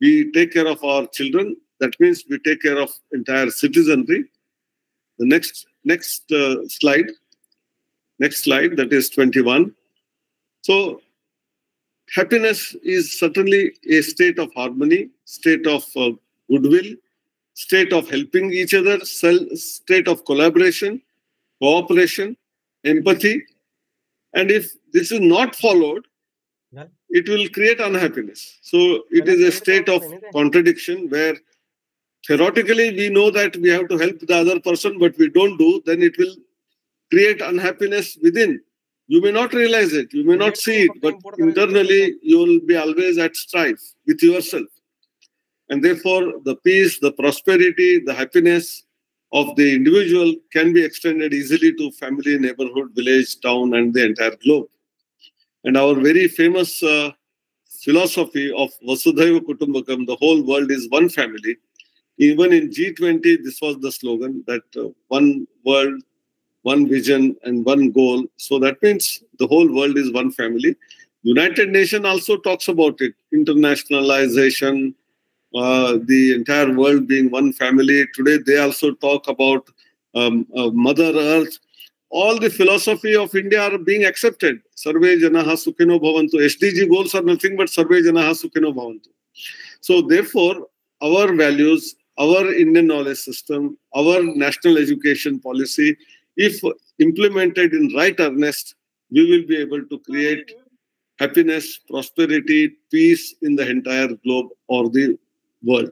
[SPEAKER 3] We take care of our children. That means we take care of entire citizenry. The next next uh, slide, next slide, that is 21. So happiness is certainly a state of harmony, state of uh, goodwill, state of helping each other, state of collaboration, cooperation, empathy. And if this is not followed, it will create unhappiness. So it is a state of contradiction where theoretically we know that we have to help the other person, but we don't do, then it will create unhappiness within. You may not realize it, you may not see it, but internally you will be always at strife with yourself. And therefore, the peace, the prosperity, the happiness of the individual can be extended easily to family, neighborhood, village, town, and the entire globe. And our very famous uh, philosophy of Vasudhaiva Kutumbakam, the whole world is one family. Even in G20, this was the slogan that uh, one world, one vision, and one goal. So that means the whole world is one family. United Nations also talks about it internationalization, uh, the entire world being one family. Today, they also talk about um, uh, Mother Earth. All the philosophy of India are being accepted. Sarve Janaha Sukhino Bhavantu. SDG goals are nothing but Sarve Janaha Sukhino Bhavantu. So, therefore, our values, our Indian knowledge system, our national education policy, if implemented in right earnest, we will be able to create happiness, prosperity, peace in the entire globe or the world.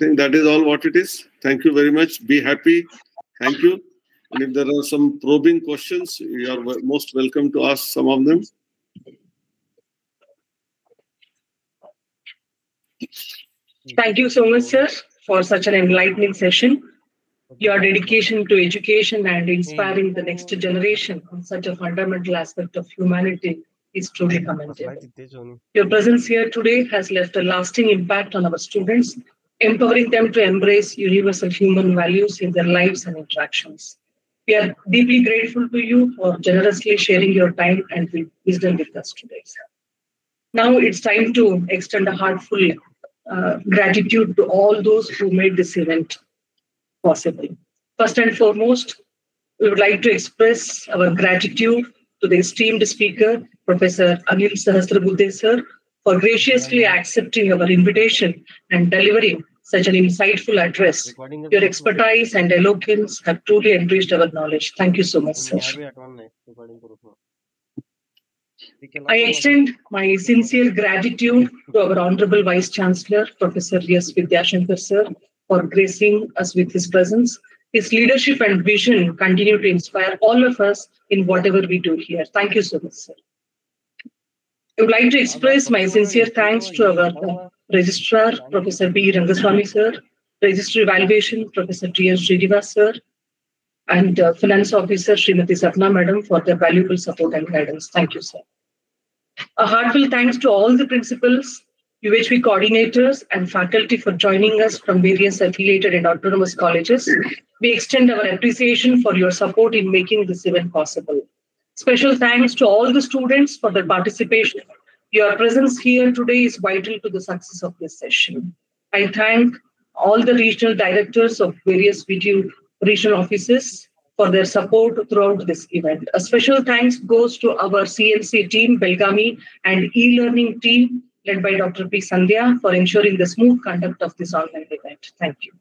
[SPEAKER 3] I think that is all what it is. Thank you very much. Be happy. Thank you. And if there are some probing questions, you are most welcome to ask some of them.
[SPEAKER 2] Thank you so much, sir, for such an enlightening session. Your dedication to education and inspiring the next generation on such a fundamental aspect of humanity is truly commendable. Your presence here today has left a lasting impact on our students, empowering them to embrace universal human values in their lives and interactions. We are deeply grateful to you for generously sharing your time and wisdom with us today. Now it's time to extend a heartfelt uh, gratitude to all those who made this event possible. First and foremost, we would like to express our gratitude to the esteemed speaker, Professor Anil Sahasrabudhe sir, for graciously accepting our invitation and delivering such an insightful address. Your expertise and eloquence have truly enriched our knowledge. Thank you so much, sir. I extend my sincere gratitude to our Honorable Vice Chancellor, Professor S. Vidyashankar sir, for gracing us with his presence. His leadership and vision continue to inspire all of us in whatever we do here. Thank you so much, sir. I would like to express my sincere thanks to our Registrar, Professor B. Rangaswamy sir, Registry Evaluation, Professor T. S. Srinivas sir, and uh, Finance Officer Srimati Sapna Madam for their valuable support and guidance. Thank you, sir. A heartfelt thanks to all the principals, UHV coordinators, and faculty for joining us from various affiliated and autonomous colleges. We extend our appreciation for your support in making this event possible. Special thanks to all the students for their participation. Your presence here today is vital to the success of this session. I thank all the regional directors of various VTU regional offices for their support throughout this event. A special thanks goes to our CNC team, Belagavi, and e-learning team led by Dr. P. Sandhya for ensuring the smooth conduct of this online event. Thank you.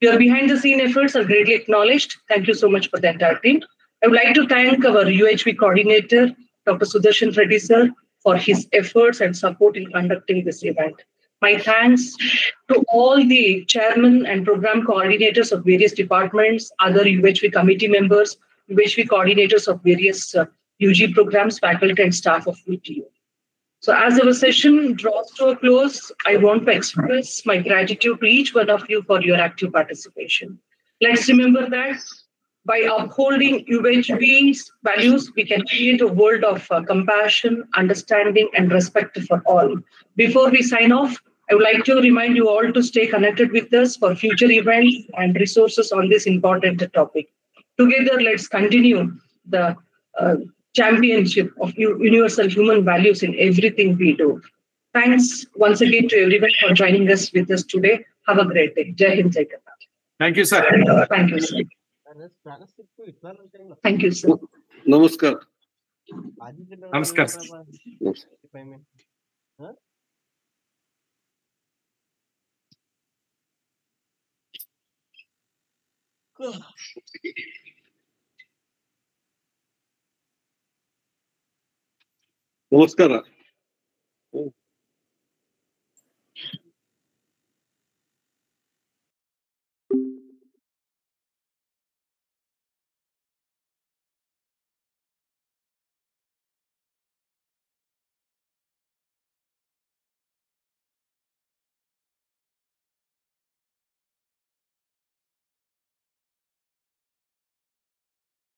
[SPEAKER 2] Your behind-the-scene efforts are greatly acknowledged. Thank you so much for the entire team. I would like to thank our UHV coordinator, Dr. Sudarshan Reddy sir, for his efforts and support in conducting this event. My thanks to all the chairmen and program coordinators of various departments, other UHV committee members, UHV coordinators of various uh, UG programs, faculty, and staff of VTU. So, as our session draws to a close, I want to express my gratitude to each one of you for your active participation. Let's remember that by upholding UHV's values, we can create a world of uh, compassion, understanding, and respect for all. Before we sign off, I would like to remind you all to stay connected with us for future events and resources on this important topic. Together, let's continue the uh, championship of universal human values in everything we do. Thanks once again to everyone for joining us with us today. Have a great day. Jai Hind, Jai.
[SPEAKER 1] Thank you, sir.
[SPEAKER 2] Thank you, sir. Thank you sir
[SPEAKER 6] नमस्कार। नमस्कार।
[SPEAKER 3] नमस्कार।